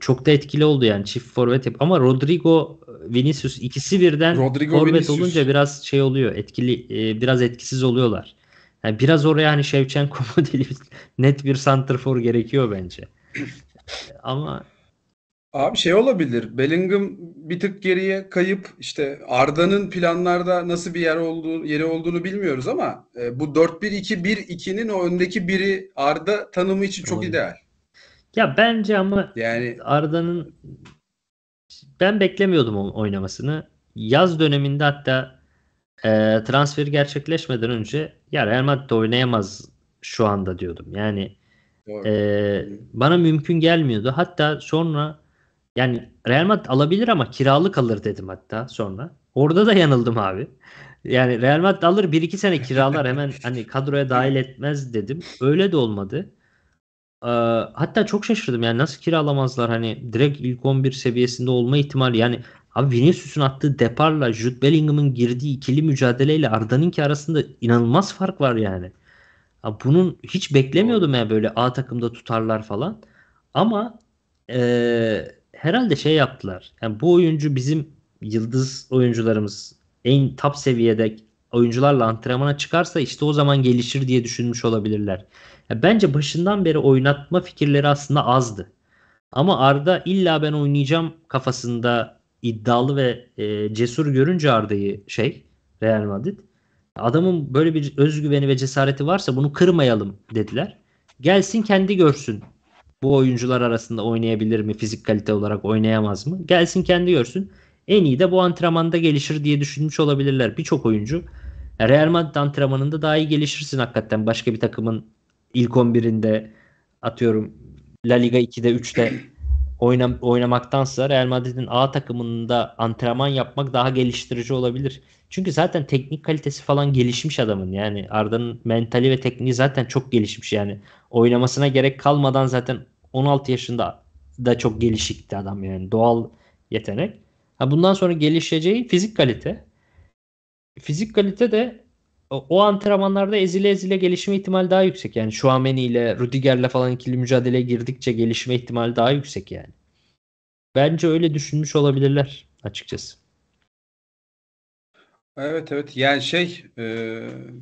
Speaker 1: Çok da etkili oldu yani çift forvet yap. Ama Rodrigo, Vinicius ikisi birden
Speaker 2: Rodrigo,
Speaker 1: forvet
Speaker 2: Vinicius.
Speaker 1: olunca biraz şey oluyor. Etkili e, biraz etkisiz oluyorlar. Yani biraz oraya hani Şevçenko modeli net bir santrfor gerekiyor bence. Ama
Speaker 2: Abi şey olabilir. Bellingham bir tık geriye kayıp işte Arda'nın planlarda nasıl bir yer olduğu yeri olduğunu bilmiyoruz ama e, bu 4-1-2-1-2'nin o öndeki biri Arda tanımı için çok
Speaker 1: Olabilir.
Speaker 2: ideal.
Speaker 1: ya bence ama
Speaker 2: Yani
Speaker 1: Arda'nın ben beklemiyordum o- oynamasını. Yaz döneminde hatta e, transferi gerçekleşmeden önce ya Real Madrid oynayamaz şu anda diyordum. Yani
Speaker 2: doğru.
Speaker 1: e, bana mümkün gelmiyordu. Hatta sonra yani Real Madrid alabilir ama kiralık alır dedim hatta sonra. Orada da yanıldım abi. Yani Real Madrid alır 1-2 sene kiralar hemen hani kadroya dahil etmez dedim. Öyle de olmadı. Ee, hatta çok şaşırdım yani nasıl kiralamazlar hani direkt ilk 11 seviyesinde olma ihtimali yani abi Vinicius'un attığı deparla Jude Bellingham'ın girdiği ikili mücadeleyle Arda'nınki arasında inanılmaz fark var yani. Ha, bunun hiç beklemiyordum ya böyle A takımda tutarlar falan. Ama eee, herhalde şey yaptılar. Yani bu oyuncu bizim yıldız oyuncularımız en top seviyede oyuncularla antrenmana çıkarsa işte o zaman gelişir diye düşünmüş olabilirler. Ya bence başından beri oynatma fikirleri aslında azdı. Ama Arda illa ben oynayacağım kafasında iddialı ve e, cesur görünce Arda'yı şey Real Madrid adamın böyle bir özgüveni ve cesareti varsa bunu kırmayalım dediler. Gelsin kendi görsün. Bu oyuncular arasında oynayabilir mi? Fizik kalite olarak oynayamaz mı? Gelsin kendi görsün. En iyi de bu antrenmanda gelişir diye düşünmüş olabilirler. Birçok oyuncu Real Madrid antrenmanında daha iyi gelişirsin hakikaten. Başka bir takımın ilk 11'inde atıyorum La Liga 2'de 3'te oynam oynamaktansa Real Madrid'in A takımında antrenman yapmak daha geliştirici olabilir. Çünkü zaten teknik kalitesi falan gelişmiş adamın. Yani Arda'nın mentali ve tekniği zaten çok gelişmiş yani. Oynamasına gerek kalmadan zaten 16 yaşında da çok gelişikti adam yani. Doğal yetenek. Ha bundan sonra gelişeceği fizik kalite. Fizik kalite de o, antrenmanlarda ezile ezile gelişme ihtimali daha yüksek. Yani Chouameni ile Rudiger'le falan ikili mücadeleye girdikçe gelişme ihtimali daha yüksek yani. Bence öyle düşünmüş olabilirler açıkçası.
Speaker 2: Evet evet yani şey e,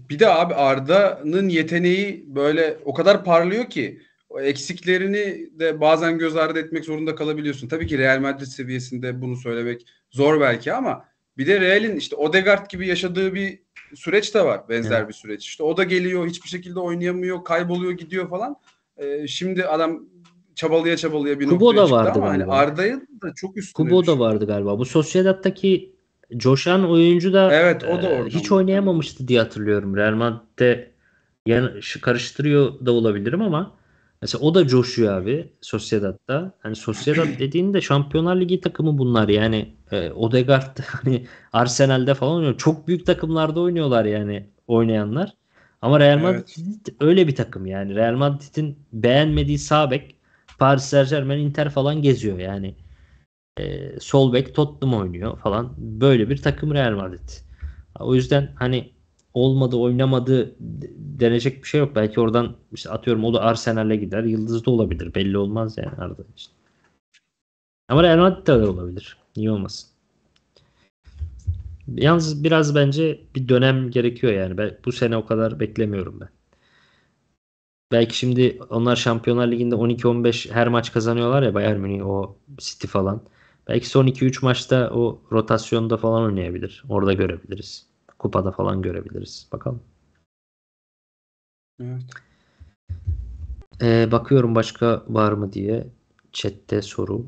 Speaker 2: bir de abi Arda'nın yeteneği böyle o kadar parlıyor ki o eksiklerini de bazen göz ardı etmek zorunda kalabiliyorsun. Tabii ki Real Madrid seviyesinde bunu söylemek zor belki ama bir de Real'in işte Odegaard gibi yaşadığı bir süreç de var. Benzer
Speaker 1: Evet.
Speaker 2: bir süreç. İşte o da geliyor hiçbir şekilde oynayamıyor, kayboluyor, gidiyor falan. E, şimdi adam çabalaya çabalaya bir
Speaker 1: Kubo da vardı
Speaker 2: ama hani
Speaker 1: galiba.
Speaker 2: Arda'yı da çok üstüne
Speaker 1: Kubo da
Speaker 2: düşüyor.
Speaker 1: vardı galiba. Bu Sociedad'daki coşan oyuncu da
Speaker 2: Evet, o da
Speaker 1: e, hiç oynayamamıştı diye hatırlıyorum. Real Madrid'de yan, şu- karıştırıyor da olabilirim ama mesela o da coşuyor abi Sociedad'da. Hani Sociedad dediğinde Şampiyonlar Ligi takımı bunlar yani e, Odegaard hani Arsenal'de falan oynuyor. Çok büyük takımlarda oynuyorlar yani oynayanlar. Ama Real
Speaker 2: Evet.
Speaker 1: Madrid öyle bir takım yani. Real Madrid'in beğenmediği sağ bek Paris Saint-Germain, Inter falan geziyor yani. E, sol bek Tottenham oynuyor falan. Böyle bir takım Real Madrid. O yüzden hani olmadı oynamadı de- denecek bir şey yok. Belki oradan işte atıyorum o da Arsenal'e gider. Yıldız da olabilir. Belli olmaz yani arada işte. Ama Real Madrid'de de olabilir. Niye olmasın? Yalnız biraz bence bir dönem gerekiyor yani. Ben bu sene o kadar beklemiyorum ben. Belki şimdi onlar Şampiyonlar Ligi'nde 12-15 her maç kazanıyorlar ya Bayern Münih o City falan. Belki son 2-3 maçta o rotasyonda falan oynayabilir. Orada görebiliriz. Kupada falan görebiliriz. Bakalım.
Speaker 2: Evet.
Speaker 1: Ee, bakıyorum başka var mı diye chatte soru.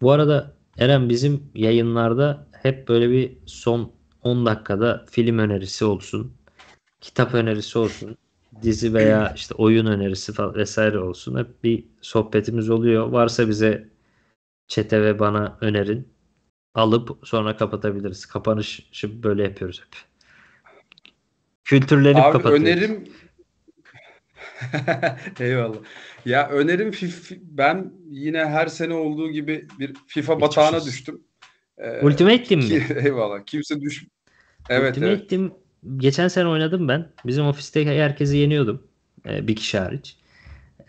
Speaker 1: Bu arada Eren bizim yayınlarda hep böyle bir son 10 dakikada film önerisi olsun, kitap önerisi olsun, dizi veya işte oyun önerisi falan vesaire olsun. Hep bir sohbetimiz oluyor. Varsa bize çete ve bana önerin. Alıp sonra kapatabiliriz. Kapanışı böyle yapıyoruz hep. Kültürlenip
Speaker 2: Abi
Speaker 1: kapatıyoruz.
Speaker 2: önerim Eyvallah. Ya önerim FIFA, ben yine her sene olduğu gibi bir FIFA batağına
Speaker 1: Geçmişiz.
Speaker 2: düştüm. Ee,
Speaker 1: Ultimate Team
Speaker 2: ki-
Speaker 1: mi?
Speaker 2: Eyvallah. Kimse düş. Evet,
Speaker 1: Ultimate
Speaker 2: evet.
Speaker 1: Team geçen sene oynadım ben. Bizim ofiste herkesi yeniyordum. Ee, bir kişi hariç.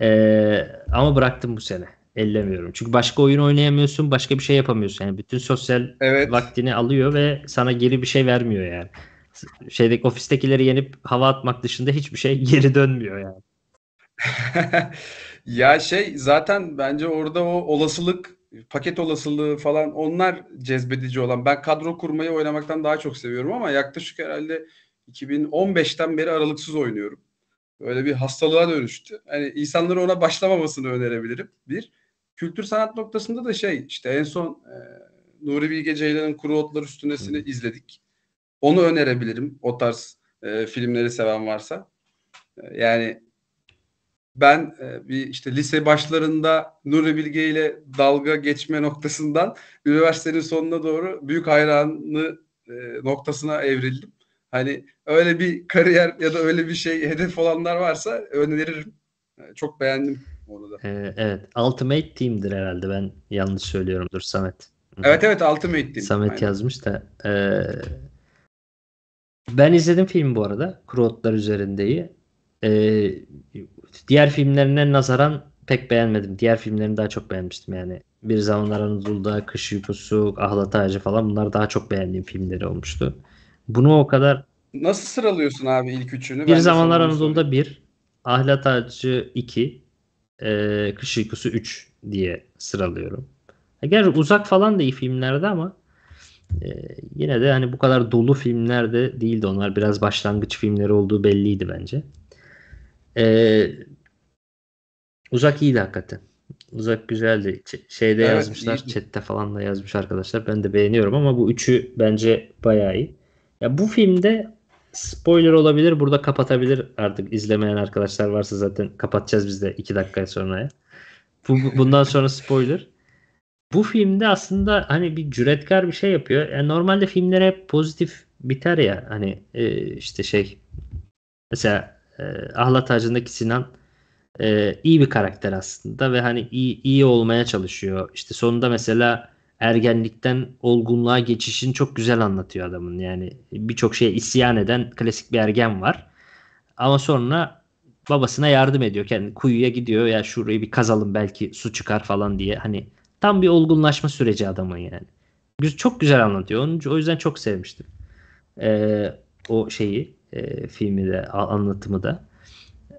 Speaker 1: Ee, ama bıraktım bu sene. Ellemiyorum. Çünkü başka oyun oynayamıyorsun. Başka bir şey yapamıyorsun. Yani bütün sosyal
Speaker 2: Evet.
Speaker 1: vaktini alıyor ve sana geri bir şey vermiyor yani. Şeydeki ofistekileri yenip hava atmak dışında hiçbir şey geri dönmüyor yani.
Speaker 2: Ya şey zaten bence orada o olasılık, paket olasılığı falan onlar cezbedici olan. Ben kadro kurmayı oynamaktan daha çok seviyorum ama yaklaşık herhalde 2015'ten beri aralıksız oynuyorum. Böyle bir hastalığa dönüştü. Hani insanlara ona başlamamasını önerebilirim. Bir. Kültür sanat noktasında da şey işte en son e, Nuri Bilge Ceylan'ın Kuru Otlar Üstünesini izledik. Onu önerebilirim. O tarz e, filmleri seven varsa. E, yani ben e, bir işte lise başlarında Nuri Bilge ile dalga geçme noktasından üniversitenin sonuna doğru büyük hayranlı e, noktasına evrildim. Hani öyle bir kariyer ya da öyle bir şey hedef olanlar varsa öneririm. E, Çok beğendim onu da.
Speaker 1: Ee, evet. Ultimate Team'dir herhalde. Ben yanlış söylüyorumdur Samet.
Speaker 2: Evet evet Ultimate Team.
Speaker 1: Samet
Speaker 2: Aynen.
Speaker 1: yazmış da. Ee, ben izledim filmi bu arada. Kuru Otlar Üzerinde'yi. Ee, diğer filmlerine nazaran pek beğenmedim. Diğer filmlerini daha çok beğenmiştim yani. Bir Zamanlar Anadolu'da, Kış Uykusu, Ahlat Ağacı falan bunlar daha çok beğendiğim filmleri olmuştu. Bunu o kadar
Speaker 2: Nasıl sıralıyorsun abi ilk üçünü? Ben
Speaker 1: Bir
Speaker 2: de
Speaker 1: Zamanlar Anadolu'da 1, Ahlat Ağacı 2, e, Kış Uykusu 3 diye sıralıyorum. Gerçi uzak falan da iyi filmlerdi ama e, yine de hani bu kadar dolu filmler de değildi onlar. Biraz başlangıç filmleri olduğu belliydi bence. E, uzak iyiydi hakikaten. Uzak güzeldi. Ç- şeyde
Speaker 2: Evet,
Speaker 1: yazmışlar.
Speaker 2: iyiydi.
Speaker 1: Chatte falan da yazmış arkadaşlar. Ben de beğeniyorum ama bu üçü bence bayağı iyi. Ya bu filmde spoiler olabilir. Burada kapatabilir artık izlemeyen arkadaşlar varsa zaten kapatacağız biz de 2 dakika sonra. ya. Bu, bu- bundan sonra spoiler. Bu filmde aslında hani bir cüretkar bir şey yapıyor. Yani normalde filmler hep pozitif biter ya. Hani e, işte şey mesela e, Ahlat Ağacı'ndaki Sinan e, iyi bir karakter aslında ve hani iyi, iyi olmaya çalışıyor. İşte sonunda mesela ergenlikten olgunluğa geçişini çok güzel anlatıyor adamın. Yani birçok şeye isyan eden klasik bir ergen var. Ama sonra babasına yardım ediyor. Kendi kuyuya gidiyor ya şurayı bir kazalım belki su çıkar falan diye. Hani tam bir olgunlaşma süreci adamın yani. Çok güzel anlatıyor. Onun, o yüzden çok sevmiştim. Ee, o şeyi e, filmi de anlatımı da.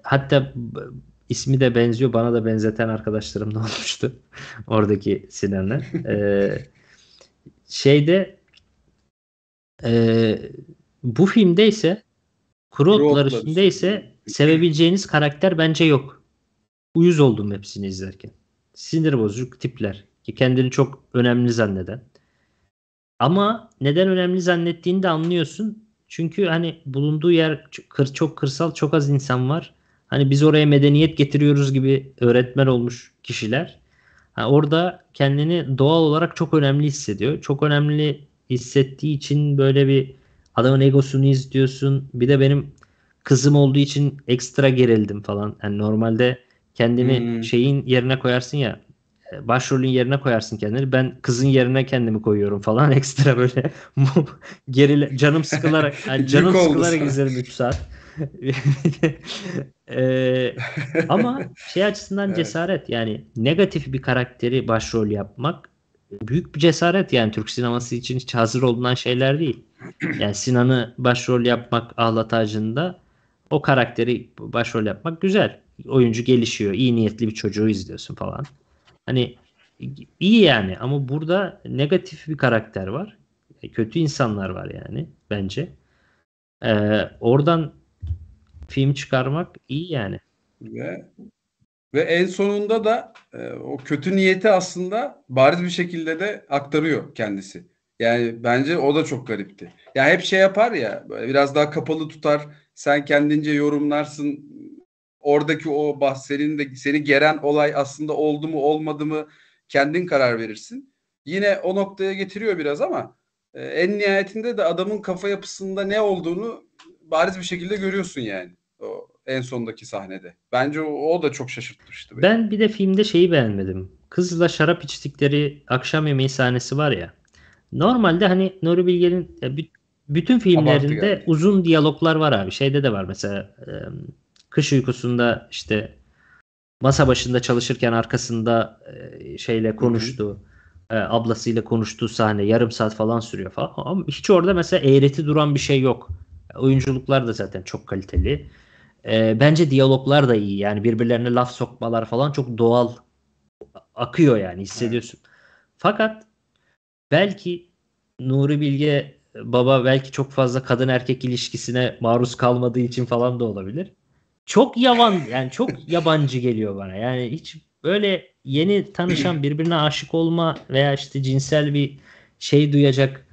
Speaker 1: Hatta ismi de benziyor. Bana da benzeten arkadaşlarım da olmuştu. Oradaki Sinan'la. Ee, şeyde e, bu filmde ise Kuru Otlar üstünde ise sevebileceğiniz karakter bence yok. Uyuz oldum hepsini izlerken. Sinir bozucu tipler. Ki kendini çok önemli zanneden. Ama neden önemli zannettiğini de anlıyorsun. Çünkü hani bulunduğu yer kır, çok kırsal çok az insan var. Hani biz oraya medeniyet getiriyoruz gibi öğretmen olmuş kişiler. Ha, orada kendini doğal olarak çok önemli hissediyor. Çok önemli hissettiği için böyle bir adamın egosunu izliyorsun. Bir de benim kızım olduğu için ekstra gerildim falan. Yani normalde kendini
Speaker 2: Hmm.
Speaker 1: şeyin yerine koyarsın ya başrolün yerine koyarsın kendini. Ben kızın yerine kendimi koyuyorum falan ekstra böyle gerile canım sıkılarak yani canım sıkılarak
Speaker 2: sana.
Speaker 1: izlerim 3 saat. Eee, ama şey açısından
Speaker 2: Evet.
Speaker 1: cesaret yani negatif bir karakteri başrol yapmak büyük bir cesaret yani Türk sineması için hiç hazır olunan şeyler değil. Yani Sinan'ı başrol yapmak Ahlat Ağacı'nda o karakteri başrol yapmak güzel. Oyuncu gelişiyor. iyi niyetli bir çocuğu izliyorsun falan. Hani iyi yani ama burada negatif bir karakter var. Kötü insanlar var yani bence. Ee, oradan film çıkarmak iyi yani.
Speaker 2: Ve ve en sonunda da e, o kötü niyeti aslında bariz bir şekilde de aktarıyor kendisi. Yani bence o da çok garipti. Ya hep şey yapar ya böyle biraz daha kapalı tutar. Sen kendince yorumlarsın. Oradaki o bahsenin de seni geren olay aslında oldu mu olmadı mı kendin karar verirsin. Yine o noktaya getiriyor biraz ama e, en nihayetinde de adamın kafa yapısında ne olduğunu bariz bir şekilde görüyorsun yani. O en sondaki sahnede. Bence o, o da çok şaşırtmıştı beni.
Speaker 1: Ben bir de filmde şeyi beğenmedim. Kızla şarap içtikleri akşam yemeği sahnesi var ya. Normalde hani Nuri Bilge'nin e, bütün filmlerinde uzun diyaloglar var abi. Şeyde de var mesela Kış Uykusu'nda işte masa başında çalışırken arkasında şeyle konuştu. Ablasıyla konuştuğu sahne yarım saat falan sürüyor falan. Ama hiç orada mesela eğreti duran bir şey yok. Oyunculuklar da zaten çok kaliteli. E, bence diyaloglar da iyi. Yani birbirlerine laf sokmalar falan çok doğal akıyor yani hissediyorsun. Evet. Fakat belki Nuri Bilge baba belki çok fazla kadın erkek ilişkisine maruz kalmadığı için falan da olabilir. Çok yavan yani çok yabancı geliyor bana. Yani hiç böyle yeni tanışan birbirine aşık olma veya işte cinsel bir şey duyacak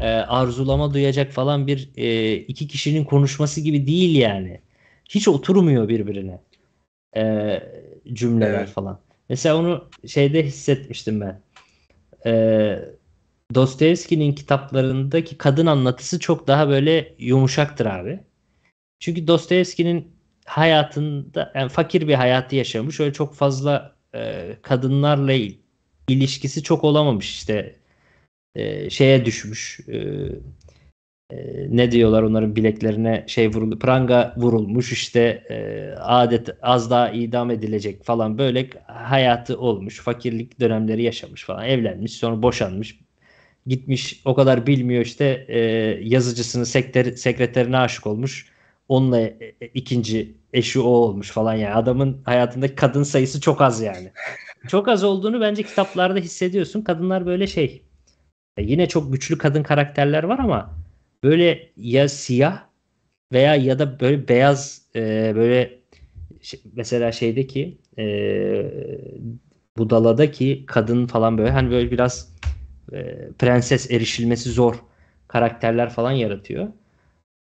Speaker 1: e, arzulama duyacak falan bir e, iki kişinin konuşması gibi değil yani hiç oturmuyor birbirine e, cümleler evet. falan. Mesela onu şeyde hissetmiştim ben. E, Dostoyevski'nin kitaplarındaki kadın anlatısı çok daha böyle yumuşaktır abi. Çünkü Dostoyevski'nin hayatında yani fakir bir hayatı yaşamış. Öyle çok fazla e, kadınlarla ilişkisi çok olamamış işte e, şeye düşmüş. E, e, ne diyorlar onların bileklerine şey vuruldu pranga vurulmuş işte e, adet az daha idam edilecek falan böyle hayatı olmuş fakirlik dönemleri yaşamış falan evlenmiş sonra boşanmış gitmiş o kadar bilmiyor işte e, yazıcısını sekter, sekreterine aşık olmuş onunla e, e, ikinci eşi o olmuş falan yani. Adamın hayatındaki kadın sayısı çok az yani. Çok az olduğunu bence kitaplarda hissediyorsun. Kadınlar böyle şey e, yine çok güçlü kadın karakterler var ama böyle ya siyah veya ya da böyle beyaz e, böyle şey, mesela şeydeki e, Budaladaki kadın falan böyle hani böyle biraz e, prenses erişilmesi zor karakterler falan yaratıyor.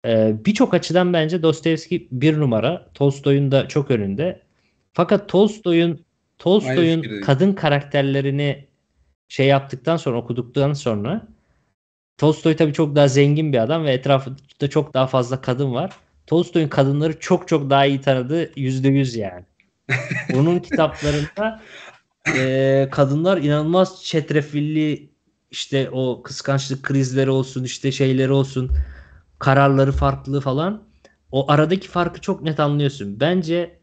Speaker 1: E, Birçok açıdan bence Dostoyevski bir numara. Tolstoy'un da çok önünde. Fakat Tolstoy'un Tolstoy'un kadın karakterlerini şey yaptıktan sonra okuduktan sonra Tolstoy tabii çok daha zengin bir adam ve etrafında çok daha fazla kadın var. Tolstoy'un kadınları çok çok daha iyi tanıdı yüzde yüz yani. Onun kitaplarında e, kadınlar inanılmaz çetrefilli işte o kıskançlık krizleri olsun işte şeyleri olsun kararları farklı falan. O aradaki farkı çok net anlıyorsun. Bence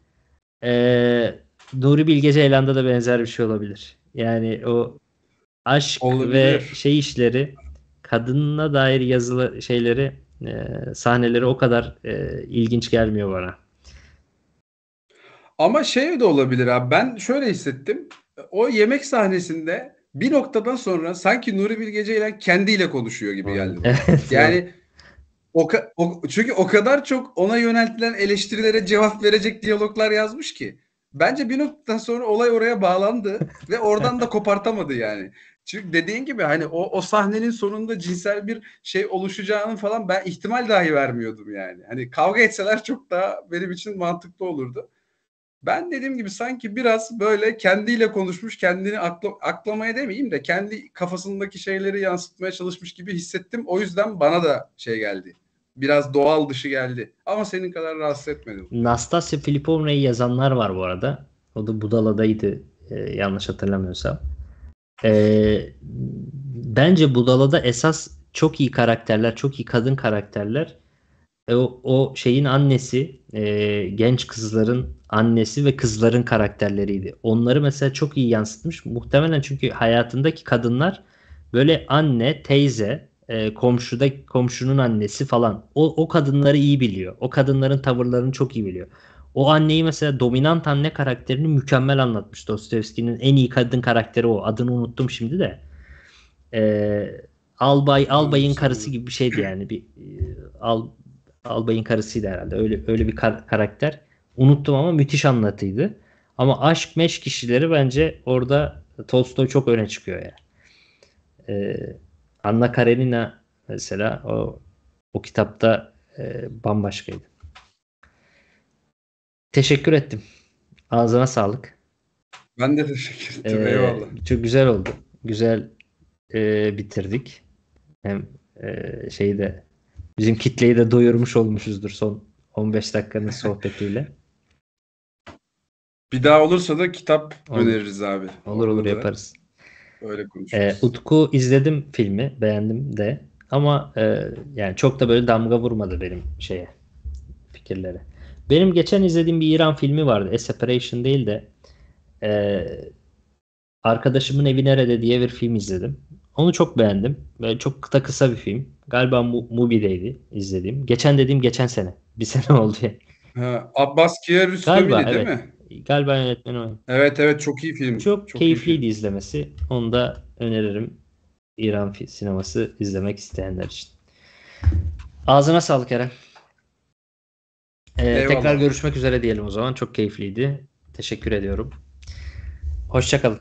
Speaker 1: e, Nuri Bilge Ceylan'da da benzer bir şey olabilir. Yani o aşk olabilir. ve şey işleri kadınına dair yazılı şeyleri e, sahneleri o kadar e, ilginç gelmiyor bana.
Speaker 2: Ama şey de olabilir abi. Ben şöyle hissettim. O yemek sahnesinde bir noktadan sonra sanki Nuri Bilge Ceylan kendiyle konuşuyor gibi geldi. Evet, yani o, o çünkü o kadar çok ona yöneltilen eleştirilere cevap verecek diyaloglar yazmış ki. Bence bir noktadan sonra olay oraya bağlandı ve oradan da kopartamadı yani. Çünkü dediğin gibi hani o, o sahnenin sonunda cinsel bir şey oluşacağını falan ben ihtimal dahi vermiyordum yani. Hani kavga etseler çok daha benim için mantıklı olurdu. Ben dediğim gibi sanki biraz böyle kendiyle konuşmuş, kendini akla, aklamaya demeyeyim de kendi kafasındaki şeyleri yansıtmaya çalışmış gibi hissettim. O yüzden bana da şey geldi. Biraz doğal dışı geldi. Ama senin kadar rahatsız etmedim.
Speaker 1: Nastasya Filipovna'yı yazanlar var bu arada. O da Budala'daydı e, yanlış hatırlamıyorsam. E, bence Budala'da esas çok iyi karakterler, çok iyi kadın karakterler. E, o, o şeyin annesi, e, genç kızların annesi ve kızların karakterleriydi. Onları mesela çok iyi yansıtmış. Muhtemelen çünkü hayatındaki kadınlar böyle anne, teyze, e, komşuda komşunun annesi falan. O, o kadınları iyi biliyor. O kadınların tavırlarını çok iyi biliyor. O anneyi mesela dominant anne karakterini mükemmel anlatmış. Dostoyevski'nin en iyi kadın karakteri o. Adını unuttum şimdi de. Ee, albay albayın karısı gibi bir şeydi yani bir e, al albayın karısıydı herhalde. Öyle öyle bir kar- karakter. Unuttum ama müthiş anlatıydı. Ama aşk meşk kişileri bence orada Tolstoy çok öne çıkıyor yani. Ee, Anna Karenina mesela o o kitapta e, bambaşkaydı. Teşekkür ettim. Ağzına sağlık.
Speaker 2: Ben de teşekkür ederim.
Speaker 1: Ee,
Speaker 2: Eyvallah.
Speaker 1: Çok güzel oldu. Güzel e, bitirdik. Hem e, şeyi de bizim kitleyi de doyurmuş olmuşuzdur son 15 dakikanın sohbetiyle.
Speaker 2: Bir daha olursa da kitap
Speaker 1: Olur.
Speaker 2: öneririz abi.
Speaker 1: Olur olur
Speaker 2: da
Speaker 1: yaparız.
Speaker 2: Öyle konuşuruz.
Speaker 1: Utku izledim filmi. Beğendim de. Ama e, yani çok da böyle damga vurmadı benim şeye fikirlere. Benim geçen izlediğim bir İran filmi vardı. A Separation değil de e, Arkadaşımın Evi Nerede diye bir film izledim. Onu çok beğendim. Böyle çok da kısa bir film. Galiba Mu- Mubi'deydi izlediğim. Geçen dediğim geçen sene. Bir sene oldu ya.
Speaker 2: Ha, Abbas Kiarostami değil
Speaker 1: evet.
Speaker 2: mi?
Speaker 1: Galiba yönetmeni o.
Speaker 2: Evet evet çok iyi film.
Speaker 1: Çok,
Speaker 2: film.
Speaker 1: keyifliydi izlemesi. Onu da öneririm. İran sineması izlemek isteyenler için. Ağzına sağlık Eren. Ee,
Speaker 2: Eyvallah.
Speaker 1: tekrar görüşmek üzere diyelim o zaman. Çok keyifliydi. Teşekkür ediyorum. Hoşçakalın.